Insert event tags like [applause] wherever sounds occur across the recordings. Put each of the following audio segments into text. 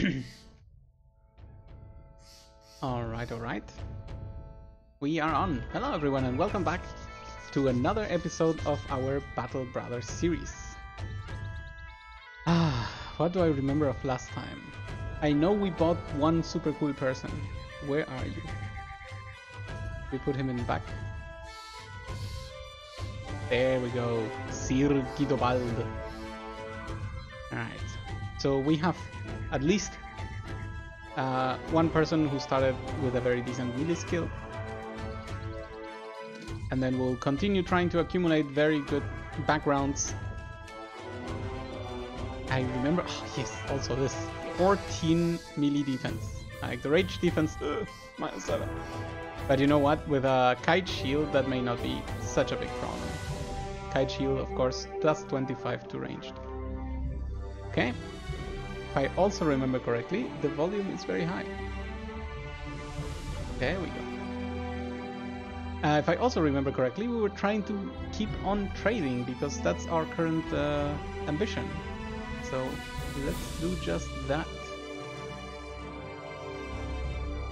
[clears throat] alright, alright. We are on. Hello everyone and welcome back to another episode of our Battle Brothers series. Ah, what do I remember of last time? I know we bought one super cool person. Where are you? We put him in the back. There we go. Sir Guidobald. Alright. So we have at least uh, one person who started with a very decent melee skill. And then we'll continue trying to accumulate very good backgrounds. I remember, oh yes, also this 14 melee defense. Like the ranged defense, ugh, minus 7. But you know what? With a kite shield, that may not be such a big problem. Kite shield, of course, plus 25 to ranged. Okay. If I also remember correctly, the volume is very high. There we go. Uh, if I also remember correctly, we were trying to keep on trading because that's our current uh, ambition. So let's do just that.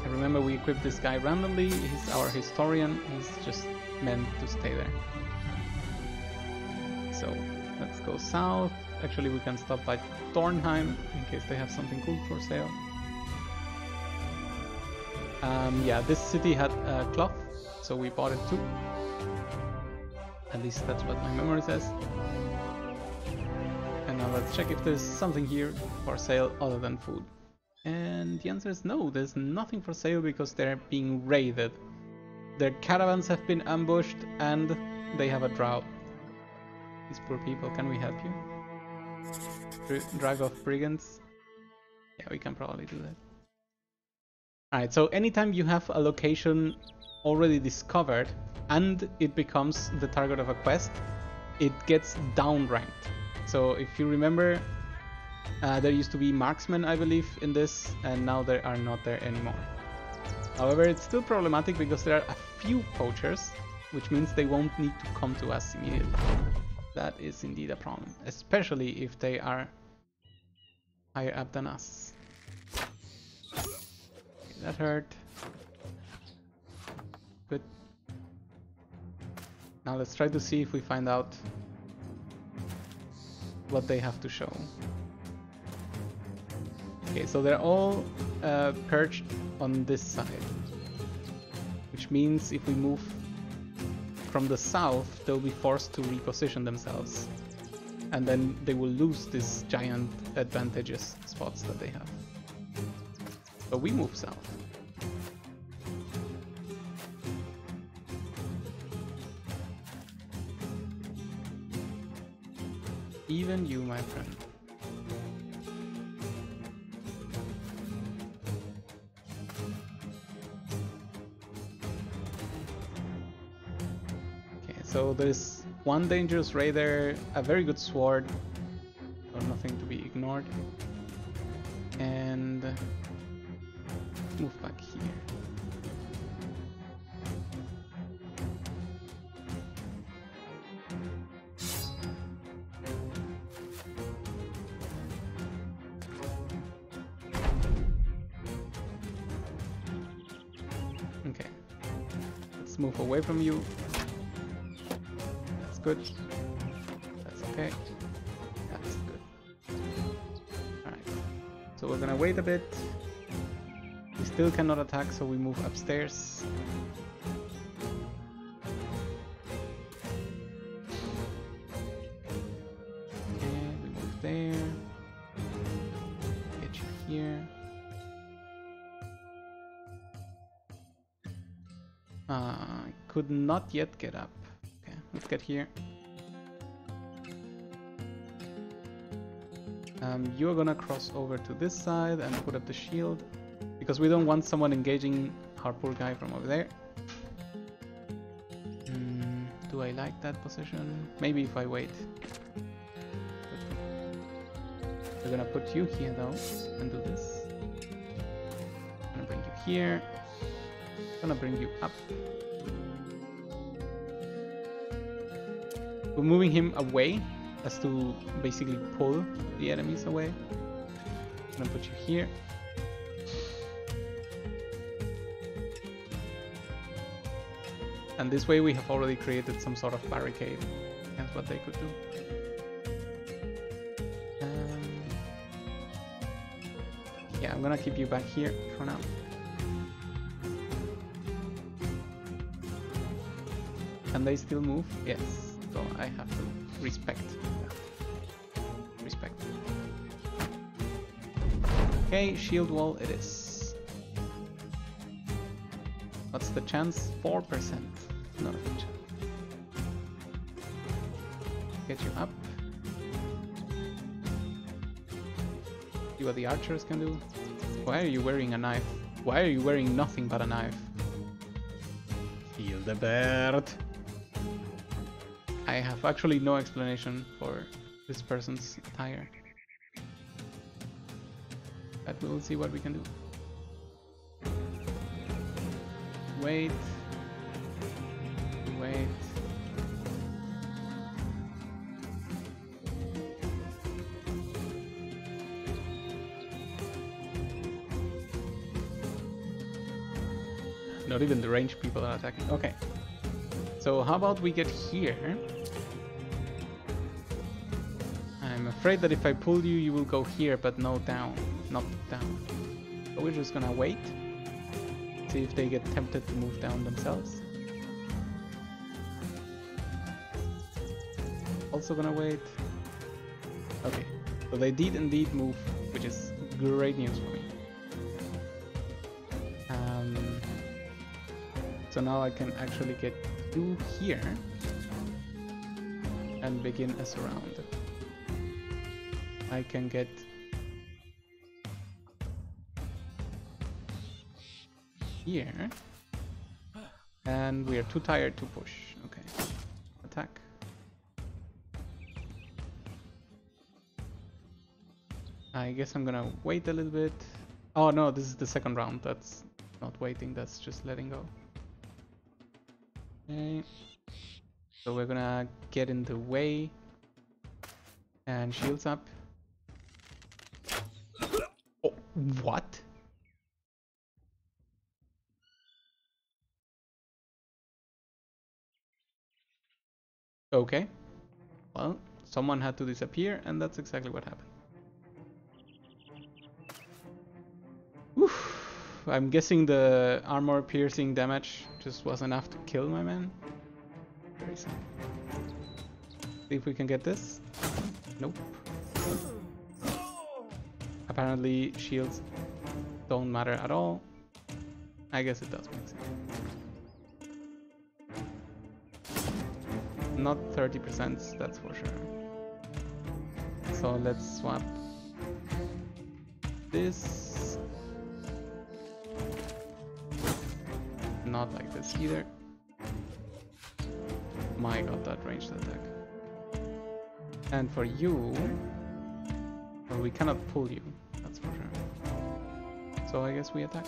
I remember we equipped this guy randomly, he's our historian, he's just meant to stay there. So let's go south. Actually, we can stop by Thornheim in case they have something cool for sale. Um, yeah, this city had a cloth, so we bought it too. At least that's what my memory says. And now let's check if there's something here for sale other than food. And the answer is no, there's nothing for sale because they're being raided. Their caravans have been ambushed and they have a drought. These poor people, can we help you? Drive off brigands? Yeah, we can probably do that. Alright, so anytime you have a location already discovered and it becomes the target of a quest, it gets downranked. So if you remember, uh, there used to be marksmen, I believe, in this, and now they are not there anymore. However, it's still problematic because there are a few poachers, which means they won't need to come to us immediately that is indeed a problem, especially if they are higher up than us. Okay, that hurt. Good. Now let's try to see if we find out what they have to show. Okay, so they're all uh, perched on this side, which means if we move from the south, they'll be forced to reposition themselves. And then they will lose these giant advantages spots that they have. But we move south. Even you, my friend. So there's one dangerous raider, a very good sword, so nothing to be ignored. And move back here. Okay. Let's move away from you good. That's okay. That's good. Alright. So we're gonna wait a bit. We still cannot attack, so we move upstairs. Okay, we move there. Get you here. Uh, could not yet get up. Let's get here. Um, you're gonna cross over to this side and put up the shield because we don't want someone engaging our poor guy from over there. Mm, do I like that position? Maybe if I wait. We're gonna put you here though and do this. I'm gonna bring you here. I'm gonna bring you up. We're moving him away as to basically pull the enemies away. I'm gonna put you here. And this way we have already created some sort of barricade against what they could do. Um, yeah, I'm gonna keep you back here for now. Can they still move? Yes. Respect. Respect. Okay, shield wall it is. What's the chance? 4%. Not a chance. Get you up. See what the archers can do. Why are you wearing a knife? Why are you wearing nothing but a knife? Feel the bird. Actually no explanation for this person's attire. But we'll see what we can do. Wait. Wait. Not even the ranged people are attacking. Okay. So how about we get here? Afraid that if I pull you, you will go here, but no down. Not down. We're just gonna wait. See if they get tempted to move down themselves. Also gonna wait. Okay. So they did indeed move, which is great news for me. Um, so now I can actually get you here and begin a surround. I can get here and we are too tired to push. Okay, attack. I guess I'm gonna wait a little bit. Oh no, this is the second round. That's not waiting, that's just letting go. Okay. So we're gonna get in the way and shields up. Oh, what? Okay. Well, someone had to disappear and that's exactly what happened. Oof. I'm guessing the armor piercing damage just was enough to kill my man. Very sad. See if we can get this. Nope. Apparently shields don't matter at all. I guess it does make sense. Not 30%, that's for sure. So let's swap this. Not like this either. My god, that ranged attack. And for you, well, we cannot pull you. So I guess we attack.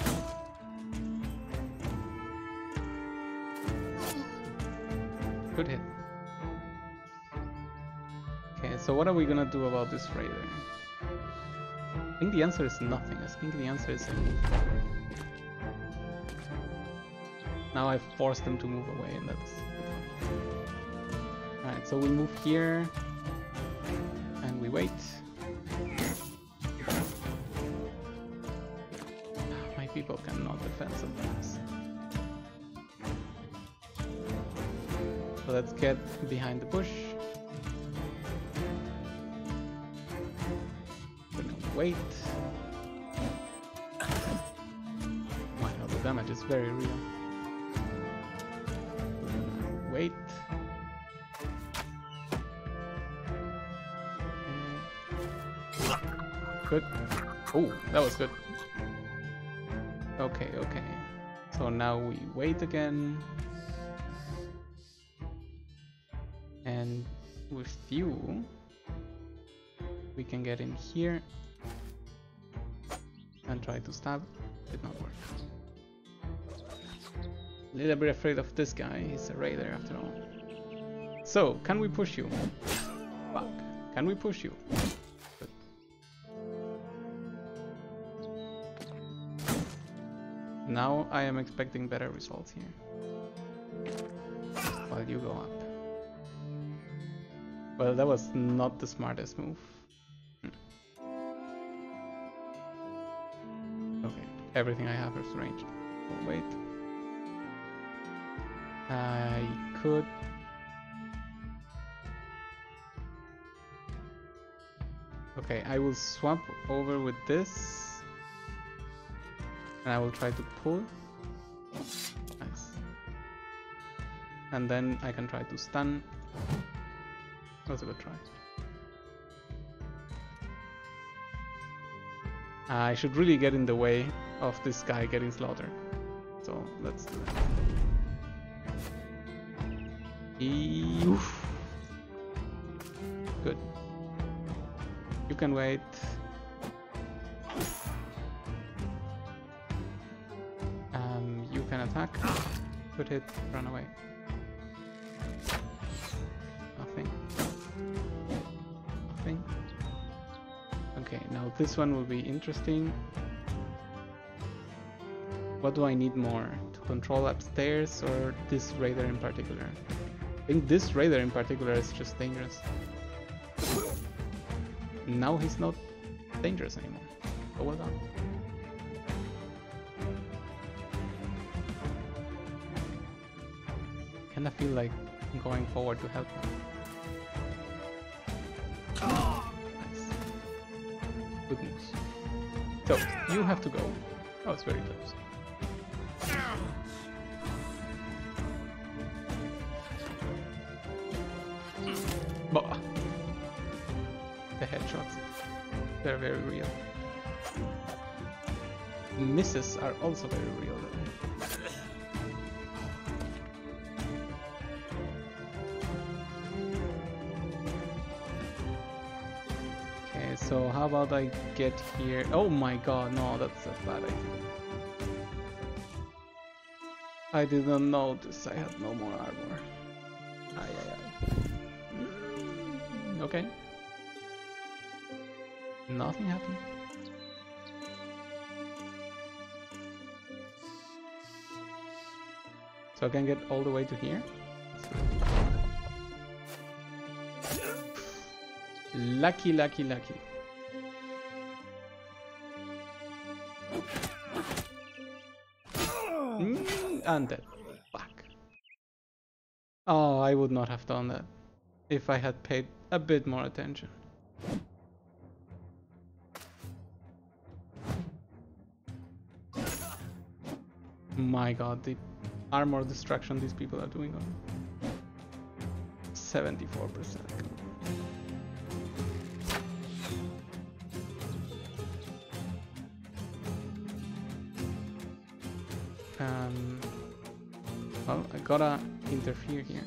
Good hit. Okay, so what are we gonna do about this raider? I think the answer is nothing. I think the answer is Now I've forced them to move away and that's Alright, so we move here and we wait. People cannot defend sometimes. So let's get behind the bush. Gonna wait. Wow, the damage is very real. Wait. Good. Oh, that was good. Now we wait again. And with you, we can get in here and try to stab. Did not work. A little bit afraid of this guy, he's a raider after all. So, can we push you? Fuck. Can we push you? Now I am expecting better results here. While you go up. Well, that was not the smartest move. Hmm. Okay, everything I have is ranged. Oh, wait. I could... Okay, I will swap over with this. And I will try to pull. Nice. And then I can try to stun. That was a good try. Uh, I should really get in the way of this guy getting slaughtered. So let's do that. Oof. Good. You can wait. Attack. Good hit. Run away. Nothing. Nothing. Okay, now this one will be interesting. What do I need more? To control upstairs or this raider in particular? I think this raider in particular is just dangerous. Now he's not dangerous anymore. Oh well done. Kinda feel like going forward to help him. Ah, nice. Good news. So, you have to go. Oh, it's very close. Bah. The headshots. They're very real. Misses are also very real though. About I get here? Oh my god, no, that's a bad idea. I didn't notice I had no more armor. Aye, aye, aye. Mm, okay. Nothing happened. So I can get all the way to here. Lucky, lucky, lucky. And. Fuck. Oh, I would not have done that if I had paid a bit more attention. My god, the armor destruction these people are doing on 74%. Um, well, I gotta interfere here.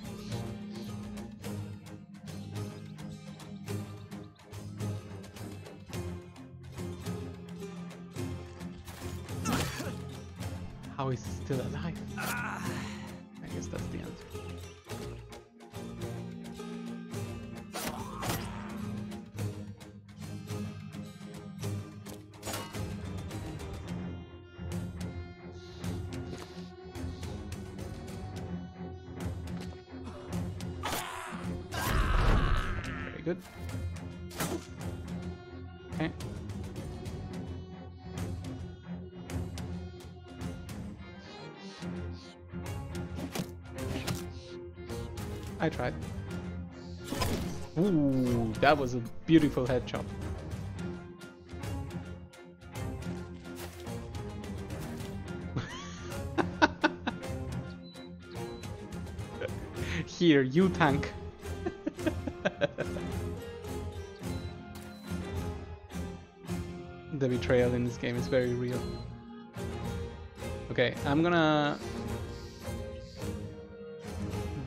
That was a beautiful head chop. [laughs] Here, you tank. [laughs] the betrayal in this game is very real. Okay, I'm gonna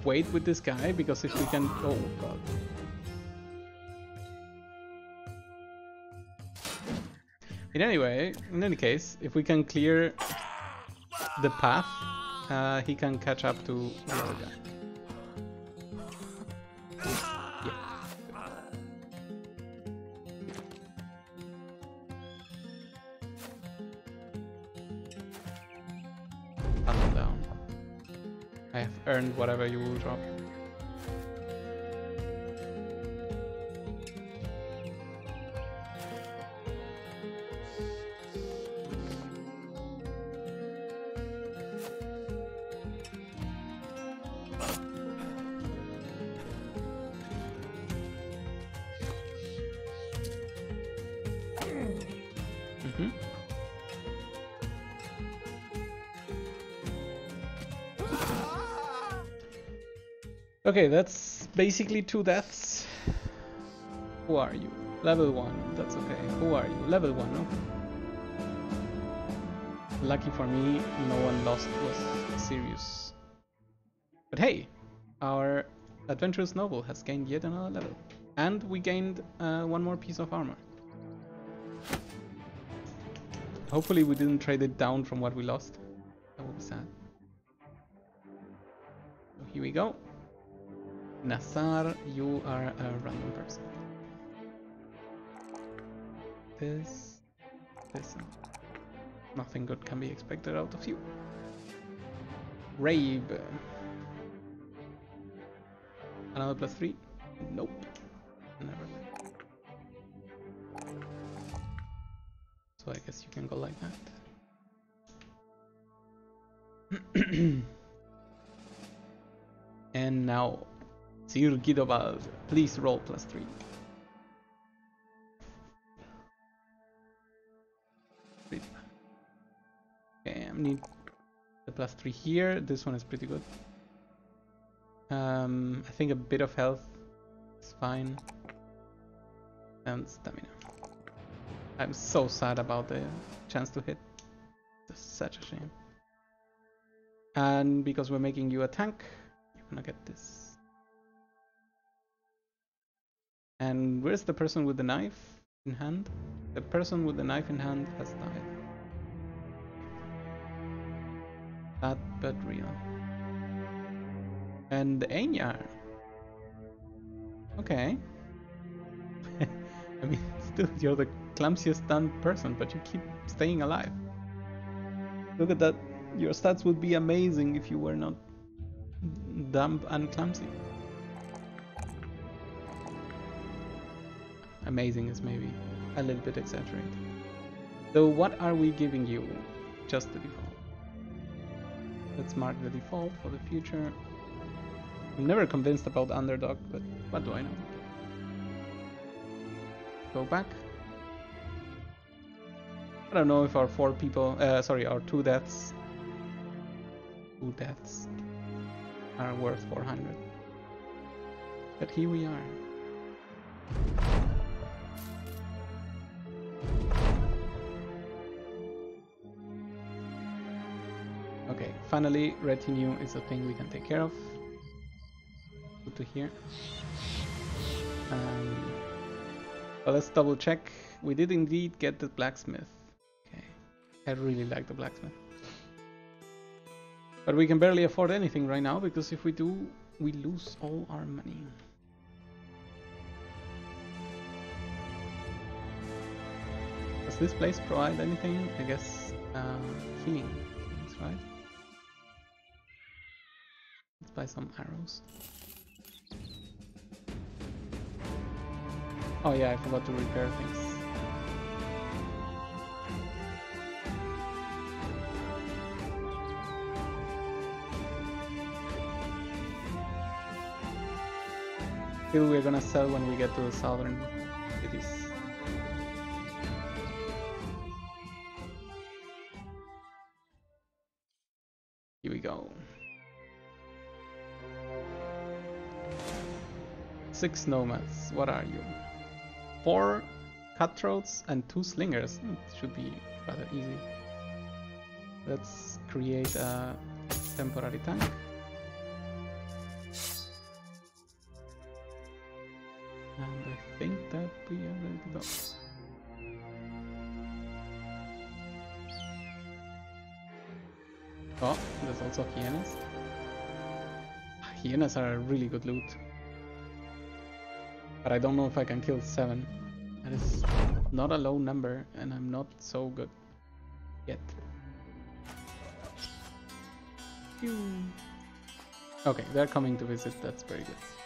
wait with this guy because if we can oh god In any way, in any case, if we can clear the path, uh, he can catch up to the other guy. earned whatever you will drop. Okay, that's basically two deaths. Who are you? Level 1, that's okay. Who are you? Level 1, no? Lucky for me, no one lost was serious. But hey, our adventurous noble has gained yet another level. And we gained uh, one more piece of armor. Hopefully we didn't trade it down from what we lost. That would be sad. So here we go. Nazar, you are a random person. This, this, nothing good can be expected out of you. Rave. Another plus three? Nope. Never. So I guess you can go like that. [clears throat] and now, Sir Guidobald, please roll plus three. Okay, I need the plus three here. This one is pretty good. Um, I think a bit of health is fine. And stamina. I'm so sad about the chance to hit. Such a shame. And because we're making you a tank, you're gonna get this. And where's the person with the knife in hand? The person with the knife in hand has died. Sad but real. And Enya. Okay. [laughs] I mean, [laughs] still, you're the clumsiest stunned person, but you keep staying alive. Look at that. Your stats would be amazing if you were not dumb and clumsy. Amazing is maybe a little bit exaggerated. So what are we giving you? Just the default. Let's mark the default for the future. I'm never convinced about underdog, but what do I know? Go back. I don't know if our four people, uh, sorry, our two deaths, two deaths are worth 400. But here we are. Finally, retinue is a thing we can take care of. Good to hear. Um, well, let's double check. We did indeed get the blacksmith. Okay, I really like the blacksmith. But we can barely afford anything right now because if we do, we lose all our money. Does this place provide anything? I guess uh, healing things, right? Buy some arrows. Oh yeah, I forgot to repair things. Still we're gonna sell when we get to the southern cities. Six nomads, what are you? Four cutthroats and two slingers. Hmm, It should be rather easy. Let's create a temporary tank. And I think that we go. Oh, there's also hyenas. Hyenas are really good loot. But I don't know if I can kill seven. That is not a low number, and I'm not so good yet. Hmm. Okay, they're coming to visit. That's very good.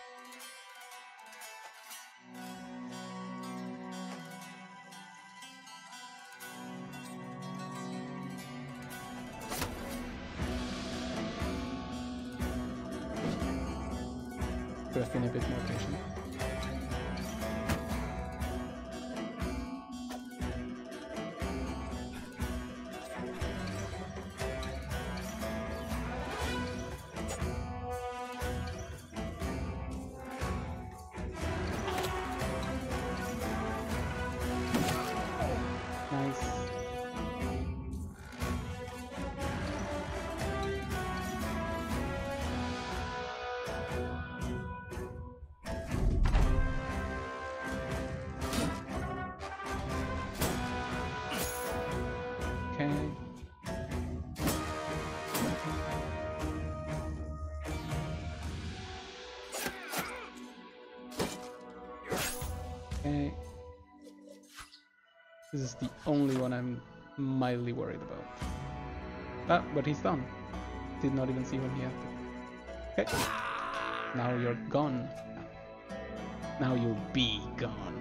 Mildly worried about. Ah, but he's done. Did not even see when he happened. Okay. Now you're gone. Now you'll be gone.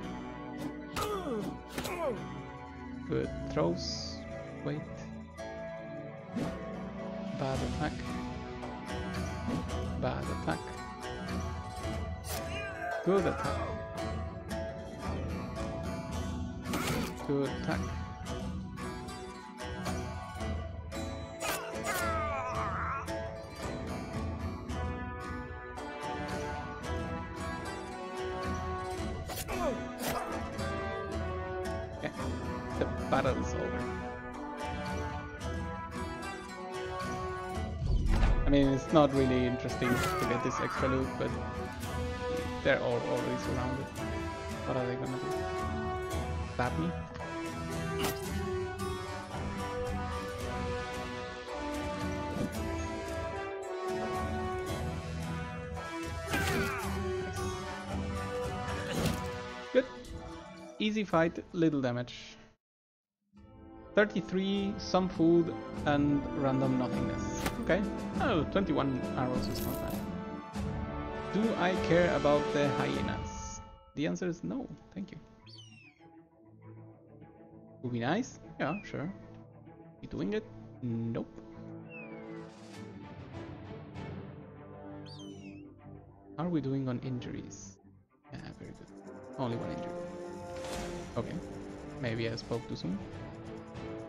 Good throws. Wait. Bad attack. Bad attack. Good attack. Good attack. Not really interesting to get this extra loot, but they're all already surrounded. What are they gonna do? Stab me? Good. Easy fight, little damage. 33, some food, and random nothingness. Okay. Oh, 21 arrows is not bad. Do I care about the hyenas? The answer is no, thank you. Would be nice? Yeah, sure. You doing it? Nope. How are we doing on injuries? Yeah, very good. Only one injury. Okay. Maybe I spoke too soon.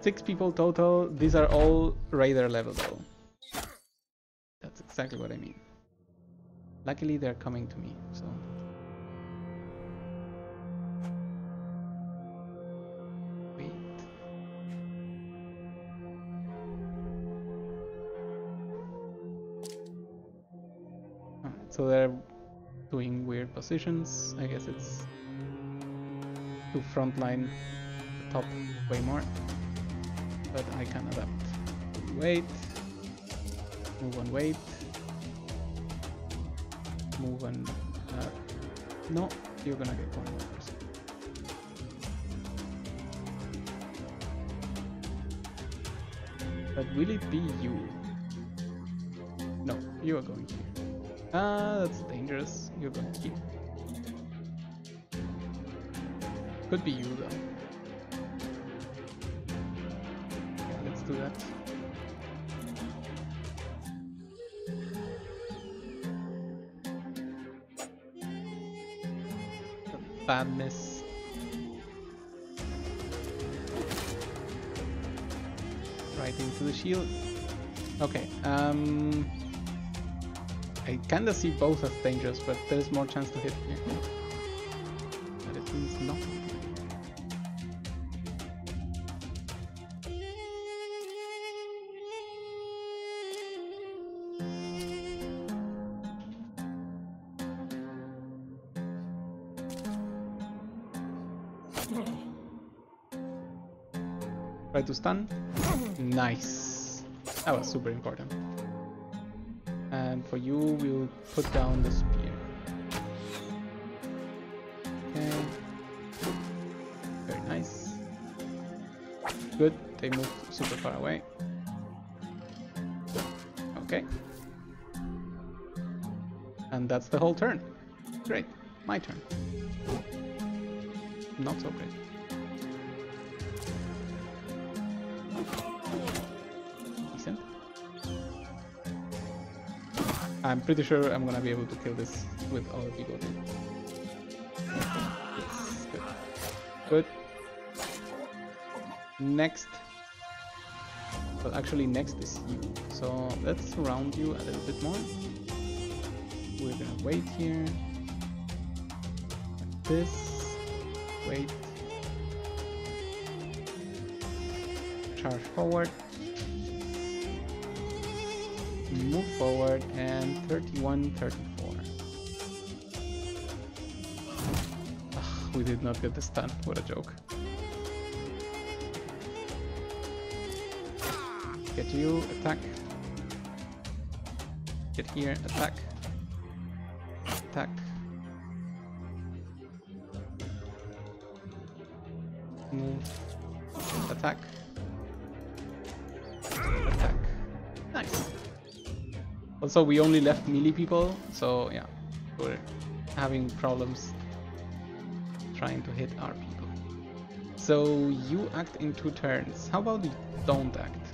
Six people total. These are all raider level though. Exactly what I mean. Luckily they're coming to me, so wait. So they're doing weird positions. I guess it's to frontline the top way more. But I can adapt. Wait. Move on wait. Move on uh, no, you're gonna get person. But will it be you? No, you are going here. Ah, that's dangerous. You're going here. Could be you though. Badness. Right into the shield. Okay, um... I kinda see both as dangerous, but there's more chance to hit here. Stun. Nice. That was super important. And for you, we'll put down the spear. Okay. Very nice. Good. They moved super far away. Okay. And that's the whole turn. Great. My turn. Not so great. I'm pretty sure I'm gonna be able to kill this with other people too. Yes, good. Good. Next. Well, actually, next is you. So let's surround you a little bit more. We're gonna wait here. Like this. Wait. Charge forward. Move forward and 31, 34. Ugh, we did not get the stun. What a joke. Get you, attack. Get here, attack. Attack. Move. Also, we only left melee people, so yeah, we're having problems trying to hit our people. So you act in two turns. How about you don't act?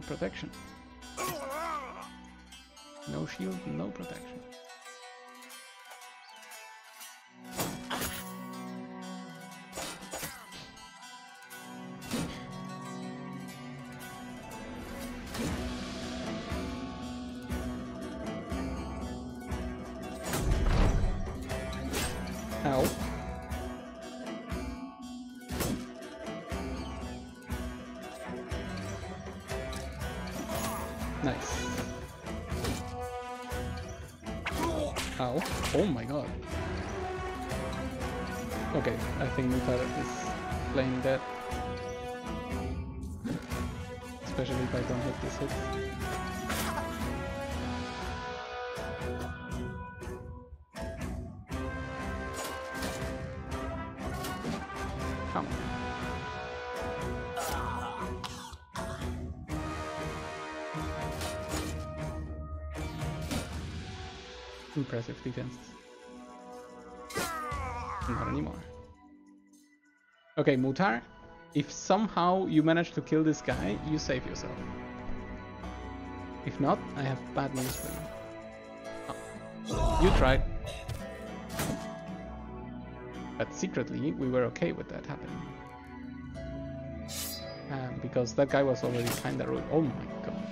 Good protection. No shield, no protection. Not anymore. Okay, Mutar. If somehow you manage to kill this guy, you save yourself. If not, I have bad news for you. Oh, You tried. But secretly, we were okay with that happening. Um, because that guy was already kinda rude. Oh my god.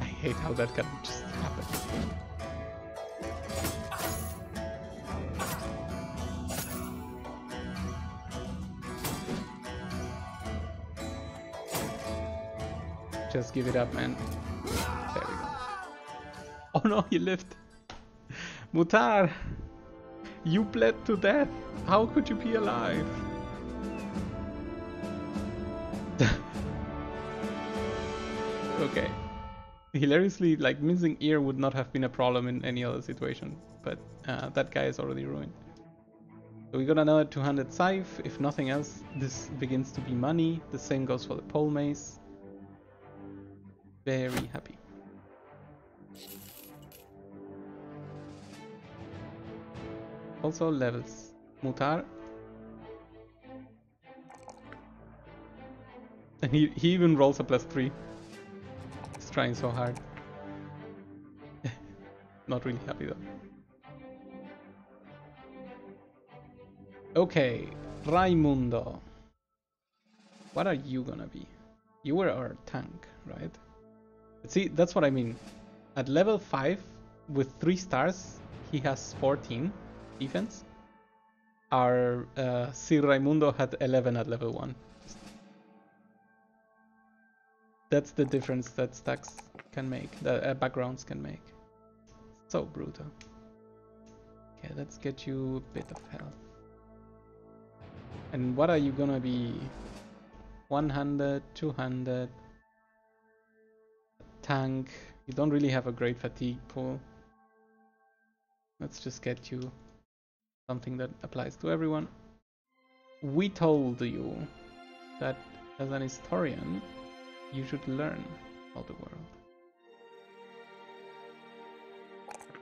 I hate how that can give it up, man. There we go. [laughs] Oh no, he lived. Mutar! You bled to death! How could you be alive? [laughs] okay. Hilariously, like missing ear would not have been a problem in any other situation, but uh, that guy is already ruined. So we got another 200 scythe. If nothing else, this begins to be money. The same goes for the pole mace. Very happy. Also levels. Mutar. And he, he even rolls a plus 3. He's trying so hard. [laughs] Not really happy though. Okay, Raimundo. What are you gonna be? You were our tank, right? See, that's what I mean. At level 5, with 3 stars, he has 14 defense. Our uh, Sir Raimundo had 11 at level 1. That's the difference that stacks can make, that uh, backgrounds can make. So brutal. Okay, let's get you a bit of health. And what are you gonna be? 100, 200. Tank. You don't really have a great fatigue pool. Let's just get you something that applies to everyone. We told you that as an historian, you should learn about the world.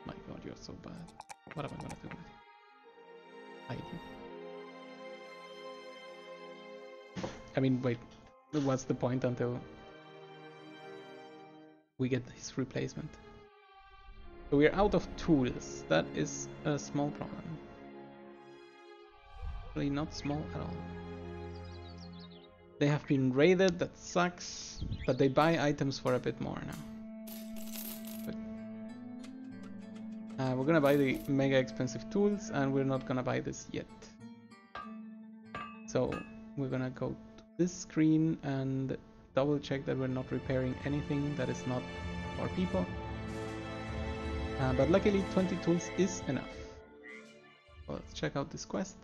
My god, you're so bad. What am I gonna do with you? Hide you. I mean, wait, what's the point until we get his replacement? So we're out of tools. That is a small problem. Really not small at all. They have been raided, that sucks. But they buy items for a bit more now. But uh, we're gonna buy the mega expensive tools and we're not gonna buy this yet. So we're gonna go to this screen and double check that we're not repairing anything that is not for people. Uh, but luckily 20 tools is enough. Well, let's check out this quest.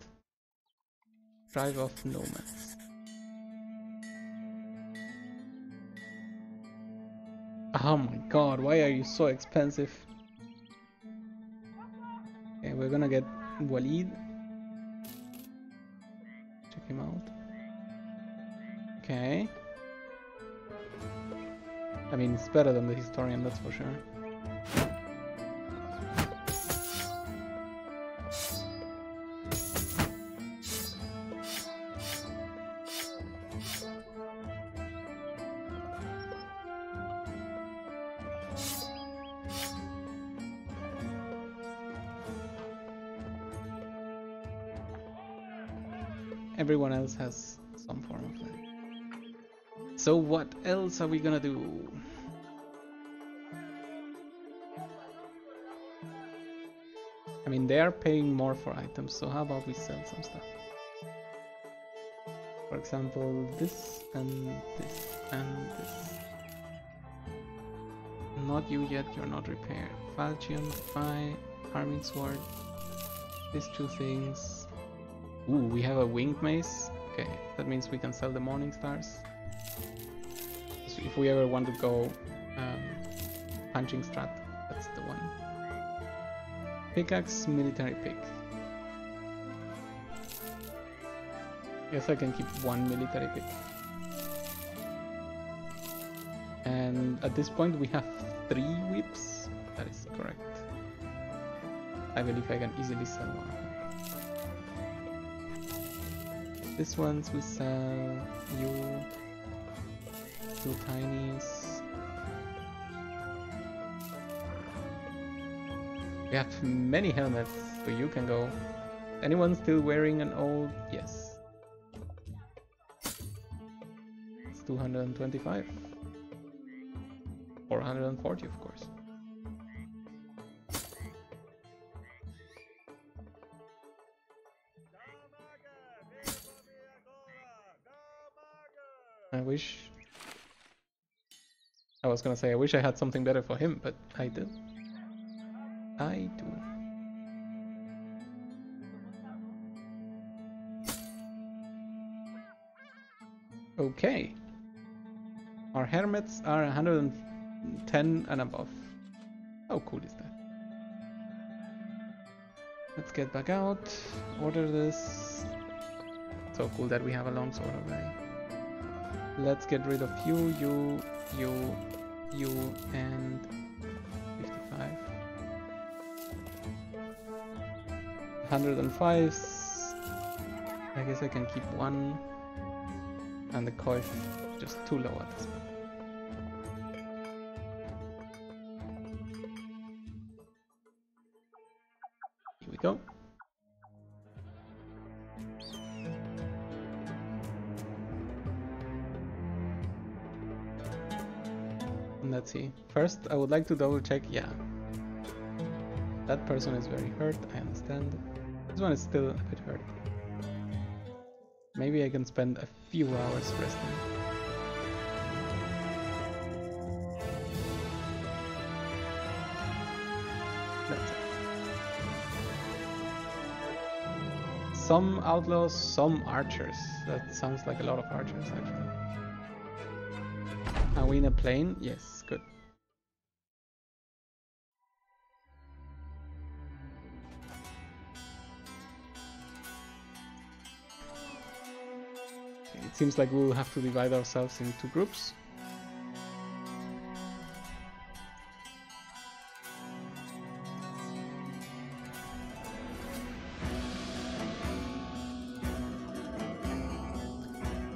Drive of Nomads. Oh my god, why are you so expensive? Okay, we're gonna get Walid. Check him out. Okay. I mean, it's better than the historian, that's for sure. Else are we gonna do? I mean, they are paying more for items, so how about we sell some stuff? For example, this and this and this. Not you yet, you're not repaired. Falchion, Phi, Arming Sword. These two things. Ooh, we have a winged mace. Okay, that means we can sell the morning stars. If we ever want to go um, punching strat, that's the one. Pickaxe, military pick. Guess I can keep one military pick. And at this point we have three whips. That is correct. I believe I can easily sell one. This ones we sell you two tinies. We have many helmets, so you can go. Anyone still wearing an old? Yes. It's 225. 440 of course. I wish... Was gonna say I wish I had something better for him, but I do. I do. Okay. Our hermits are 110 and above. How cool is that? Let's get back out, order this. So cool that we have a longsword already. Let's get rid of you, you, you, you, and 55. 105. I guess I can keep one. And the coif just too low at this point. Here we go. Let's see. First, I would like to double check. Yeah. That person is very hurt, I understand. This one is still a bit hurt. Maybe I can spend a few hours resting. Some outlaws, some archers. That sounds like a lot of archers actually. Are we in a plain? Yes, good. It seems like we'll have to divide ourselves into groups.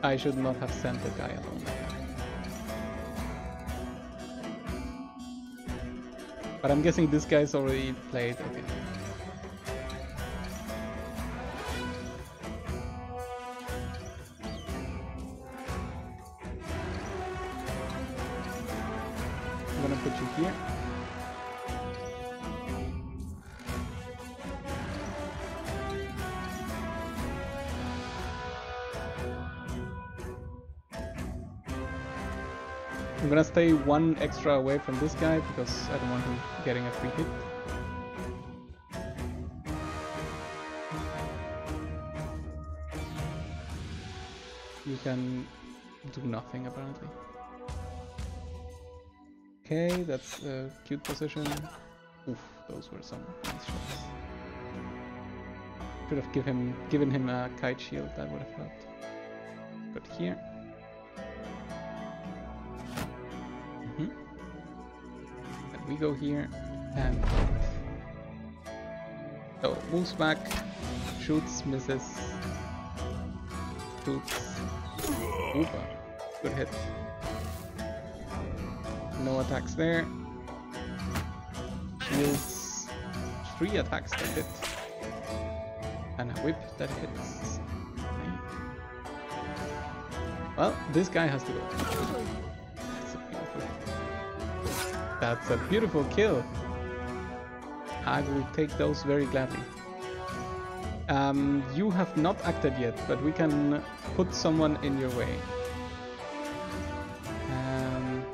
I should not have sent the guy alone. But I'm guessing this guy's already played. Okay. Stay one extra away from this guy because I don't want him getting a free hit. You can do nothing apparently. Okay, that's a cute position. Oof, those were some nice shots. Should have give him, given him a kite shield, that would have helped. Go here and so moves back, shoots, misses, shoots. Oopa, good hit. No attacks there. Shields, three attacks that hit, and a whip that hits. Well, this guy has to go. That's a beautiful. Kill. I will take those very gladly. Um, you have not acted yet, but we can put someone in your way. Um,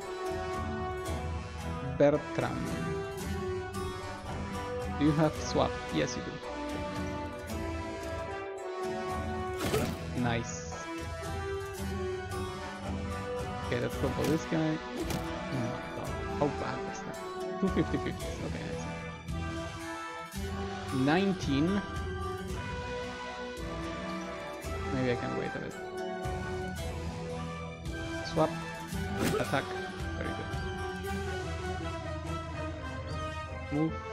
Bertram. Do you have swap? Yes, you do. Nice. Okay, let's go for this guy. 250 50. Okay, that's it. 19. Maybe I can wait a bit. Swap. Attack. Very good. Move.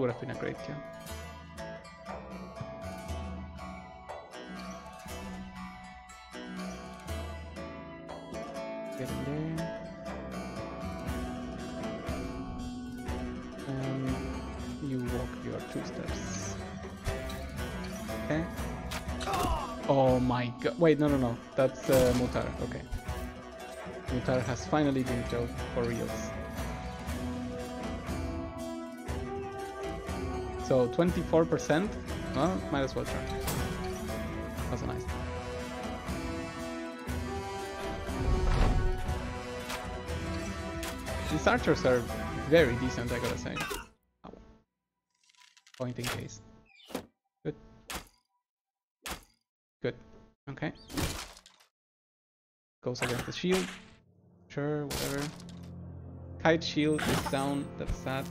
Would have been a great kill. Get in there. You walk your two steps. Okay. Oh my god. Wait, no, no, no. That's uh, Mutar. Okay. Mutar has finally been killed for reals. So 24%. Well, might as well try. That's nice. These archers are very decent, I gotta say. Pointing case. Good. Good. Okay. Goes against the shield. Sure, whatever. Kite shield is down, that's sad.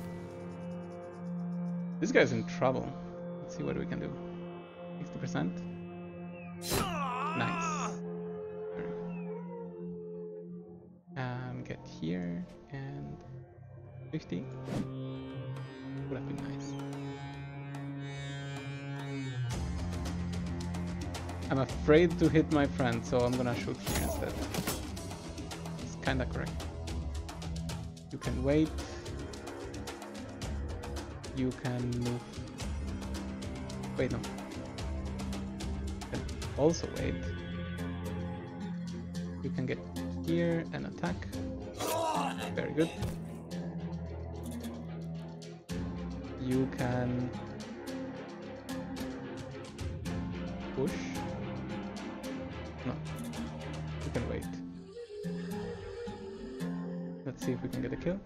This guy's in trouble. Let's see what we can do. 60%. Nice. Um, get here and 50. Would have been nice. I'm afraid to hit my friend, so I'm gonna shoot here instead. It's kinda correct. You can wait. You can move. Wait, no. Also wait. You can get here and attack. Very good. You can push. No. You can wait. Let's see if we can get a kill.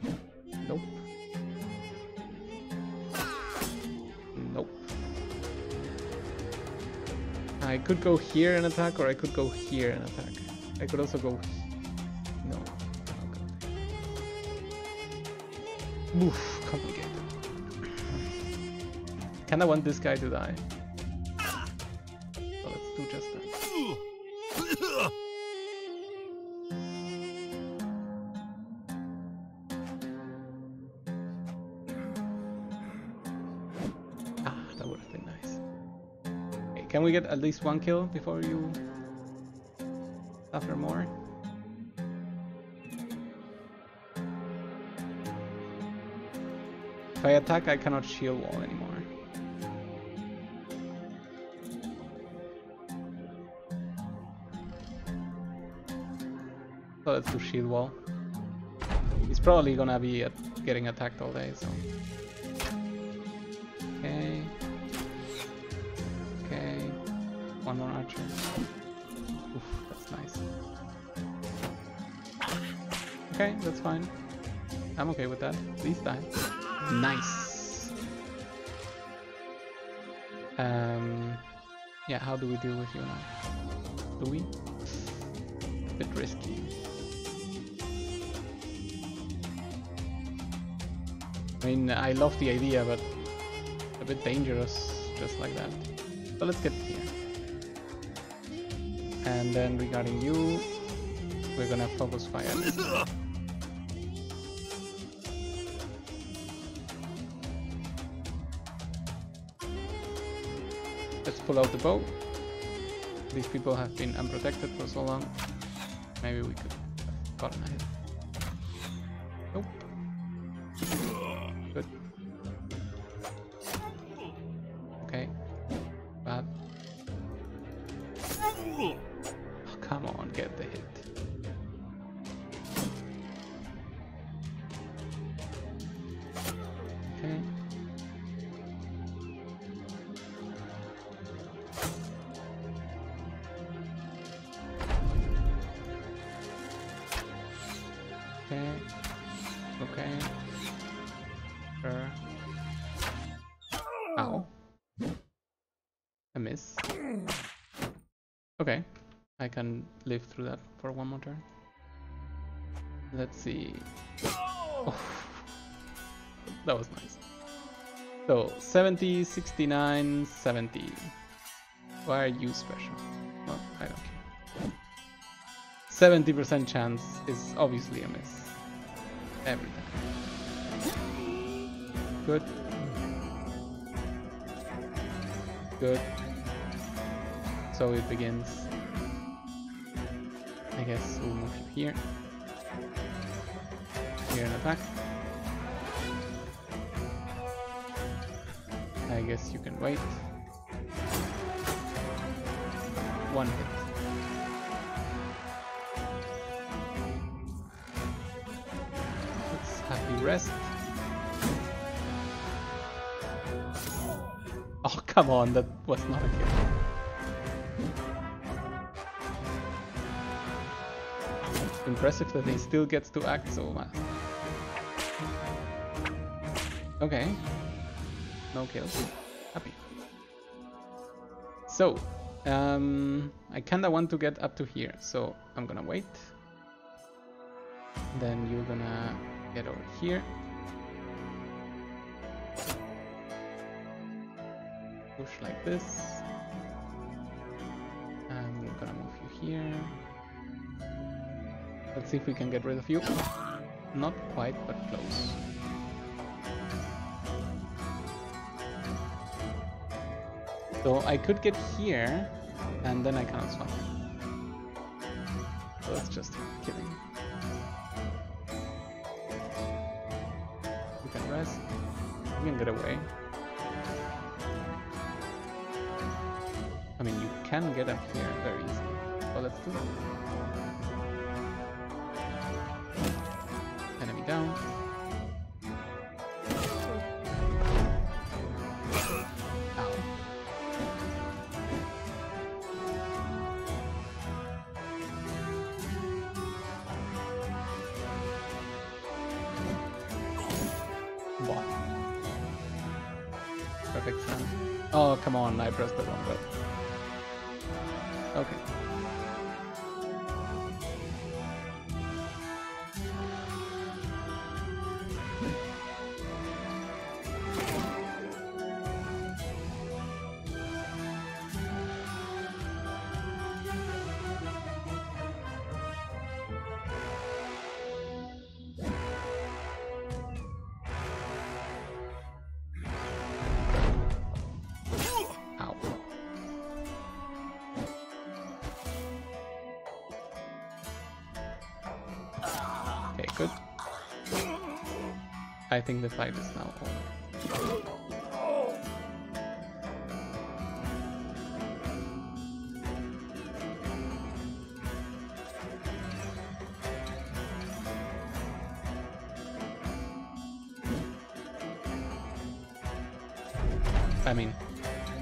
Could go here and attack, or I could go here and attack. I could also go... No. Oof, complicated. Kinda want this guy to die. Get at least one kill before you suffer more? If I attack, I cannot shield wall anymore. So let's do shield wall. He's probably gonna be getting attacked all day, so. One archer. Oof, that's nice. Okay, that's fine. I'm okay with that. Please die. Nice. Um, yeah, how do we deal with you now? Do we? Bit risky. I mean, I love the idea, but a bit dangerous just like that. So let's get here. And then regarding you, we're gonna focus fire. Let's pull out the bow. These people have been unprotected for so long. Maybe we could gotten a hit. 70, 69, 70. Why are you special? Well, I don't care. 70% chance is obviously a miss. Every time. Good. Good. So it begins. I guess we'll move here. Here and attack. I guess you can wait. One hit. Let's happy rest. Oh, come on, that was not a kill. Impressive that he still gets to act so fast. Okay. No kills. Happy. So, um, I kinda want to get up to here, so I'm gonna wait. Then you're gonna get over here. Push like this. And I'm gonna move you here. Let's see if we can get rid of you. Not quite, but close. So I could get here, and then I cannot swap. So that's just killing. You can rest. You can get away. I mean, you can get up here very easily. So let's do it. Enemy down. On, I pressed the wrong button. I think the fight is now over. I mean,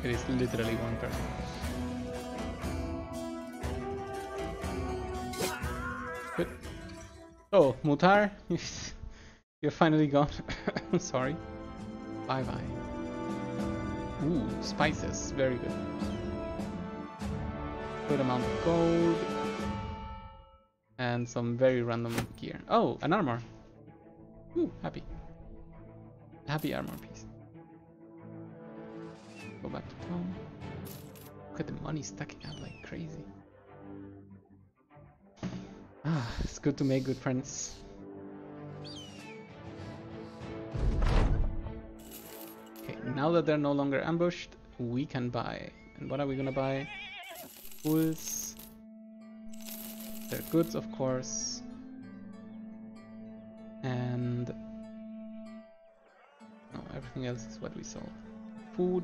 it is literally one person. Good. Oh, Mutar, [laughs] you're finally gone. [laughs] Sorry. Bye bye. Ooh, spices, very good. Good amount of gold. And some very random gear. Oh, an armor. Ooh, happy. Happy armor piece. Go back to town. Look at the money stacking up like crazy. Ah, it's good to make good friends. Now that they're no longer ambushed, we can buy. And what are we gonna buy? Tools. Their goods, of course. And... No, everything else is what we sold. Food.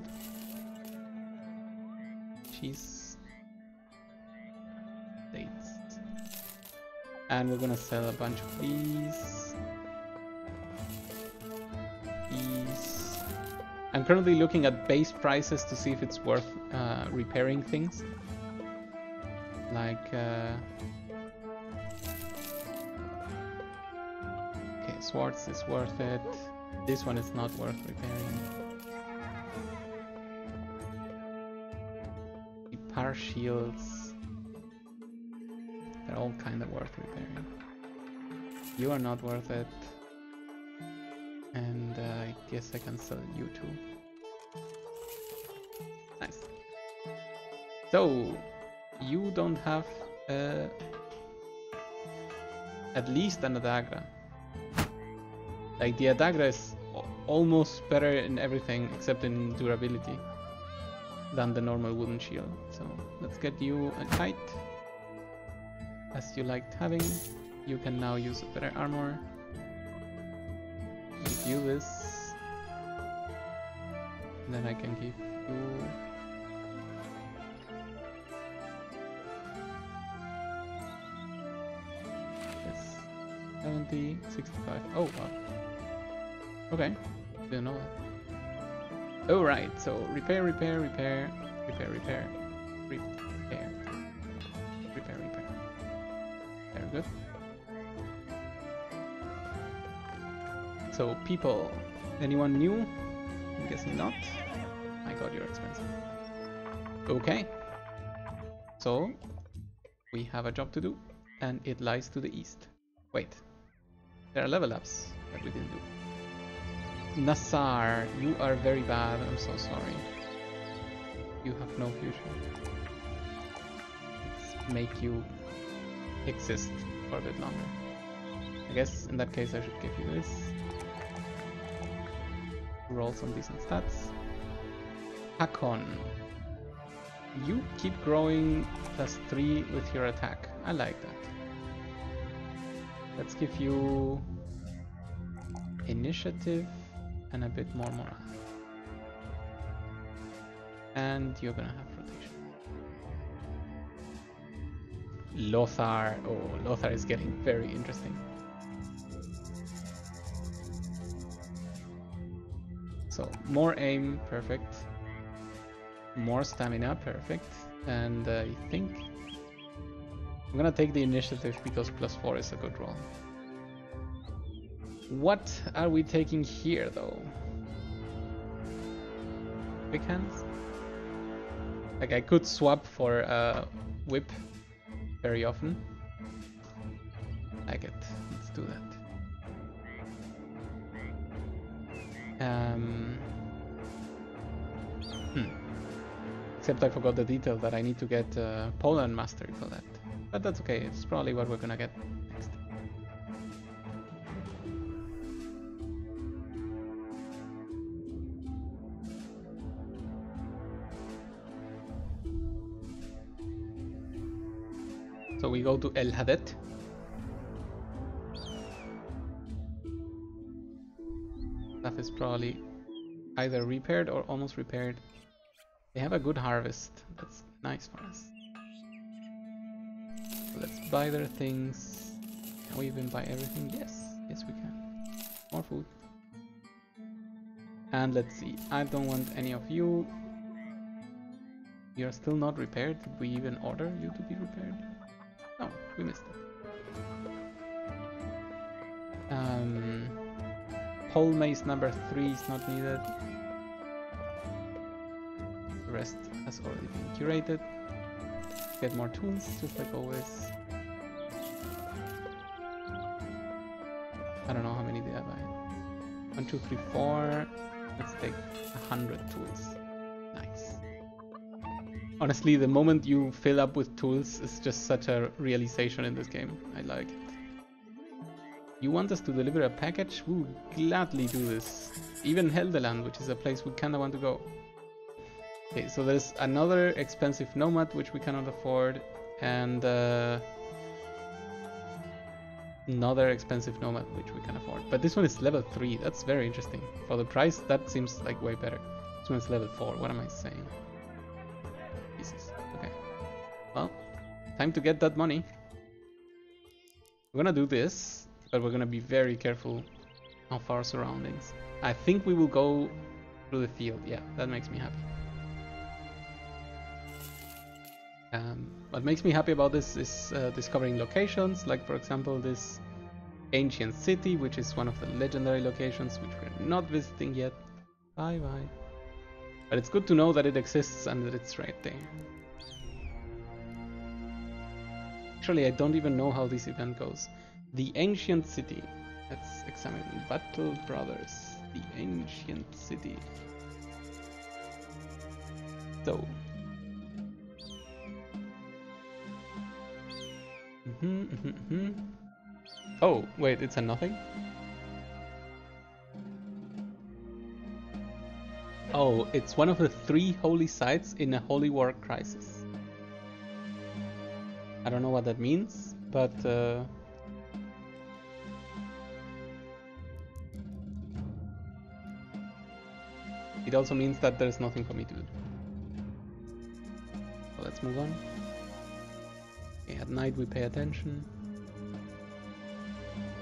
Cheese. Dates. And we're gonna sell a bunch of. These. I'm currently looking at base prices to see if it's worth uh, repairing things. Like, uh... okay, swords is worth it. This one is not worth repairing. The shields. They're all kind of worth repairing. You are not worth it. And uh, I guess I can sell you too. Nice. So, you don't have uh, at least an Adarga. Like the Adarga is almost better in everything except in durability than the normal wooden shield. So let's get you a kite. As you liked having, you can now use a better armor. You this. Then I can give you this 70, 65. Oh wow. Okay, didn't know that. Oh right, so repair, repair, repair, repair, repair, So people, anyone new? I'm guessing not. My god, you're expensive. Okay. So, we have a job to do, and it lies to the east. Wait, there are level ups that we didn't do. Nassar, you are very bad. I'm so sorry. You have no future. Let's make you exist for a bit longer. I guess in that case I should give you this. Roll some decent stats. Hakon. You keep growing plus 3 with your attack. I like that. Let's give you initiative and a bit more morale. And you're gonna have rotation. Lothar. Oh, Lothar is getting very interesting. More aim, perfect. More stamina, perfect. And uh, I think I'm gonna take the initiative because plus 4 is a good roll. What are we taking here though? quick hands. Like I could swap for a whip very often. Like it. Let's do that. Um. Hmm. Except I forgot the detail that I need to get uh, Polearm Mastery for that. But that's okay, it's probably what we're gonna get next. So we go to El Hadet. Stuff is probably either repaired or almost repaired. They have a good harvest. That's nice for us. Let's buy their things. Can we even buy everything? Yes. Yes, we can. More food. And let's see. I don't want any of you. You're still not repaired. Did we even order you to be repaired? No, we missed it. Um, pole mace number three is not needed. The rest has already been curated. Get more tools, just like always. I don't know how many did I buy. One, two, three, four. Let's take a hundred tools. Nice. Honestly, the moment you fill up with tools is just such a realization in this game. I like it. You want us to deliver a package? We will gladly do this. Even Heldeland, which is a place we kinda want to go. Okay, so there's another expensive nomad which we cannot afford, and uh, another expensive nomad which we can afford. But this one is level 3, that's very interesting. For the price, that seems like way better. This one is level 4, what am I saying? Jesus, okay. Well, time to get that money. We're gonna do this, but we're gonna be very careful of our surroundings. I think we will go through the field, yeah, that makes me happy. Um, what makes me happy about this is uh, discovering locations, like for example this ancient city, which is one of the legendary locations which we're not visiting yet. Bye bye. But it's good to know that it exists and that it's right there. Actually, I don't even know how this event goes. The ancient city. Let's examine Battle Brothers. The ancient city. So, Mm -hmm, mm -hmm. Oh, wait, it's a nothing? Oh, it's one of the three holy sites in a holy war crisis. I don't know what that means, but... Uh... It also means that there's nothing for me to do. So let's move on. At night we pay attention.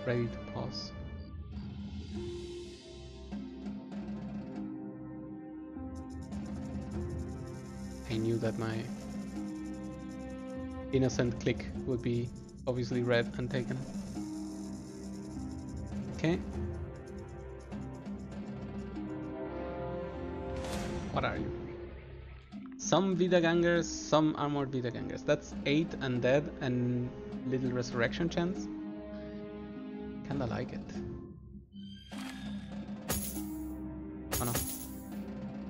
Ready to pause. I knew that my innocent click would be obviously read and taken. Okay. What are you? Some Wiedergangers, some Armored Wiedergangers. That's 8 undead and little resurrection chance. Kinda like it. Oh no.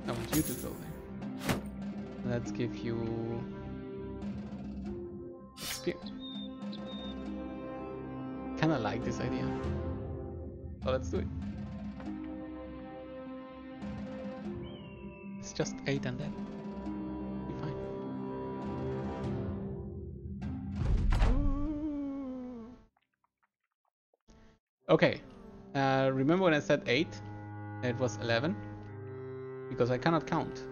I want you to go there. Let's give you... Experience. Kinda like this idea. So let's do it. It's just 8 and undead. Okay, uh, remember when I said 8? It was 11? Because I cannot count.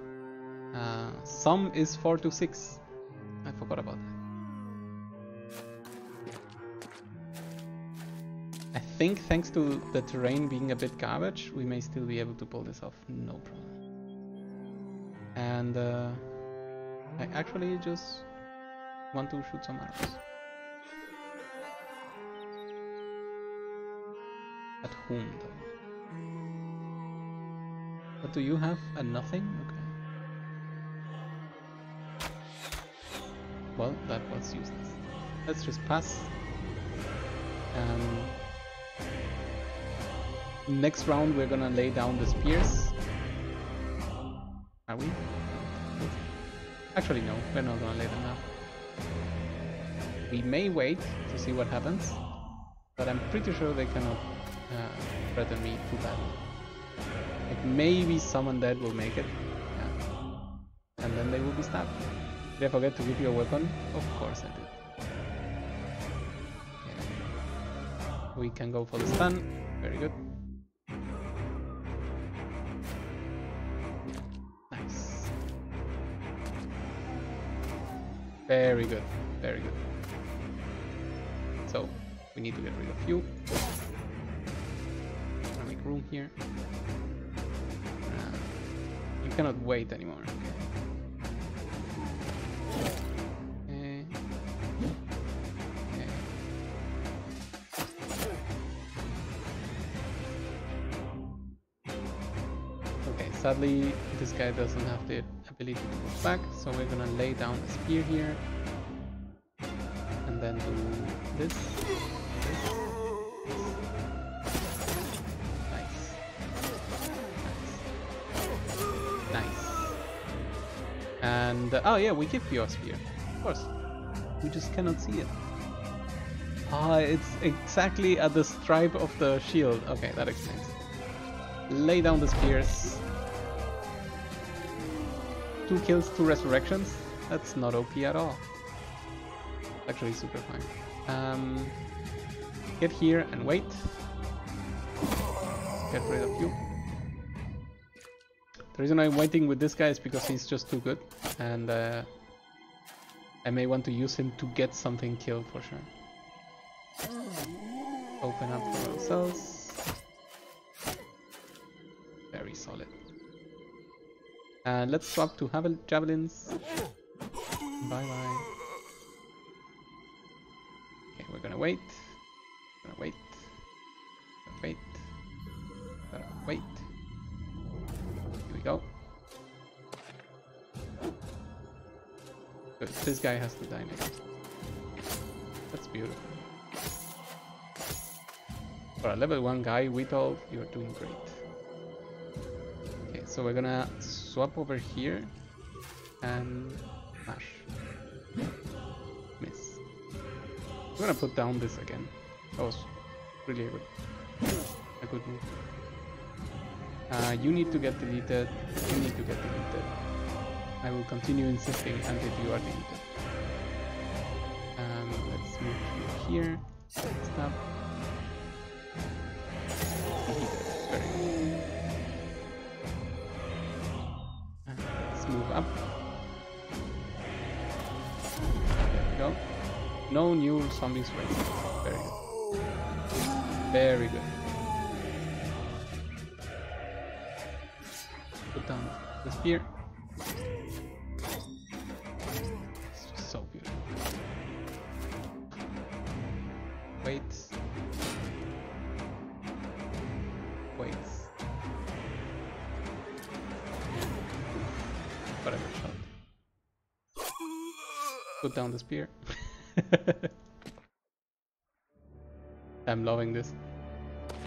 Uh, sum is 4 to 6. I forgot about that. I think thanks to the terrain being a bit garbage, we may still be able to pull this off, no problem. And uh, I actually just want to shoot some arrows. whom though. But do you have a nothing? Okay. Well, that was useless. Let's just pass. Next round we're gonna lay down the spears. Are we? Actually no, we're not gonna lay them down. We may wait to see what happens, but I'm pretty sure they cannot uh, threaten me too badly. Like maybe someone dead will make it, yeah. and then they will be stabbed. Did I forget to give you a weapon? Of course I did. Okay. We can go for the stun. Very good. Nice. Very good. Very good. So, we need to get rid of you. Room here. Uh, you cannot wait anymore. Okay. Okay. Okay, sadly this guy doesn't have the ability to move back, so we're gonna lay down a spear here. And then do this. Oh yeah, we give you a spear. Of course. We just cannot see it. Ah, it's exactly at the stripe of the shield. Okay, that explains. Lay down the spears. Two kills, two resurrections. That's not OP at all. Actually, super fine. Um, get here and wait. Get rid of you. The reason I'm waiting with this guy is because he's just too good, and uh, I may want to use him to get something killed for sure. Open up for ourselves. Very solid. And let's swap to javelins. Bye bye. Okay, we're gonna wait. We're Gonna wait. Gonna wait. Good. This guy has to die next. That's beautiful. For a level 1 guy, Whittle, you're doing great. Okay, so we're gonna swap over here and mash. Miss. I'm gonna put down this again. That was really good, a good move. Uh, you need to get deleted. You need to get deleted. I will continue insisting until you are deleted. Um, let's move you here. Stop. Very good. Let's move up. There we go. No new zombies raised. Very good. Very good. Put down the spear. Put down the spear. [laughs] I'm loving this.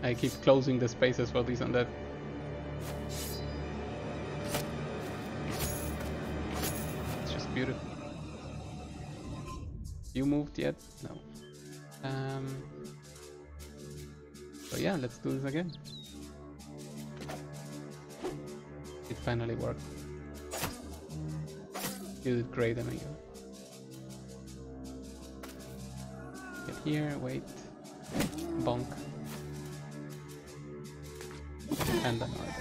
I keep closing the spaces for these undead. It's just beautiful. You moved yet? No. Um, so yeah, let's do this again. It finally worked. You did great, Amigo. Here, wait. Bonk. And another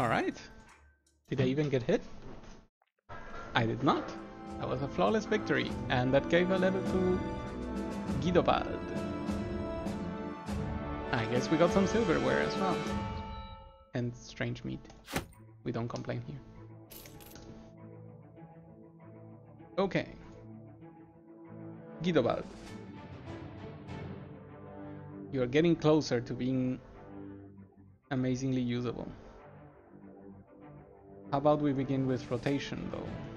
Alright. Did I even get hit? I did not. Flawless victory, and that gave a level to Guidobald. I guess we got some silverware as well. And strange meat. We don't complain here. Okay. Guidobald. You are getting closer to being amazingly usable. How about we begin with rotation though?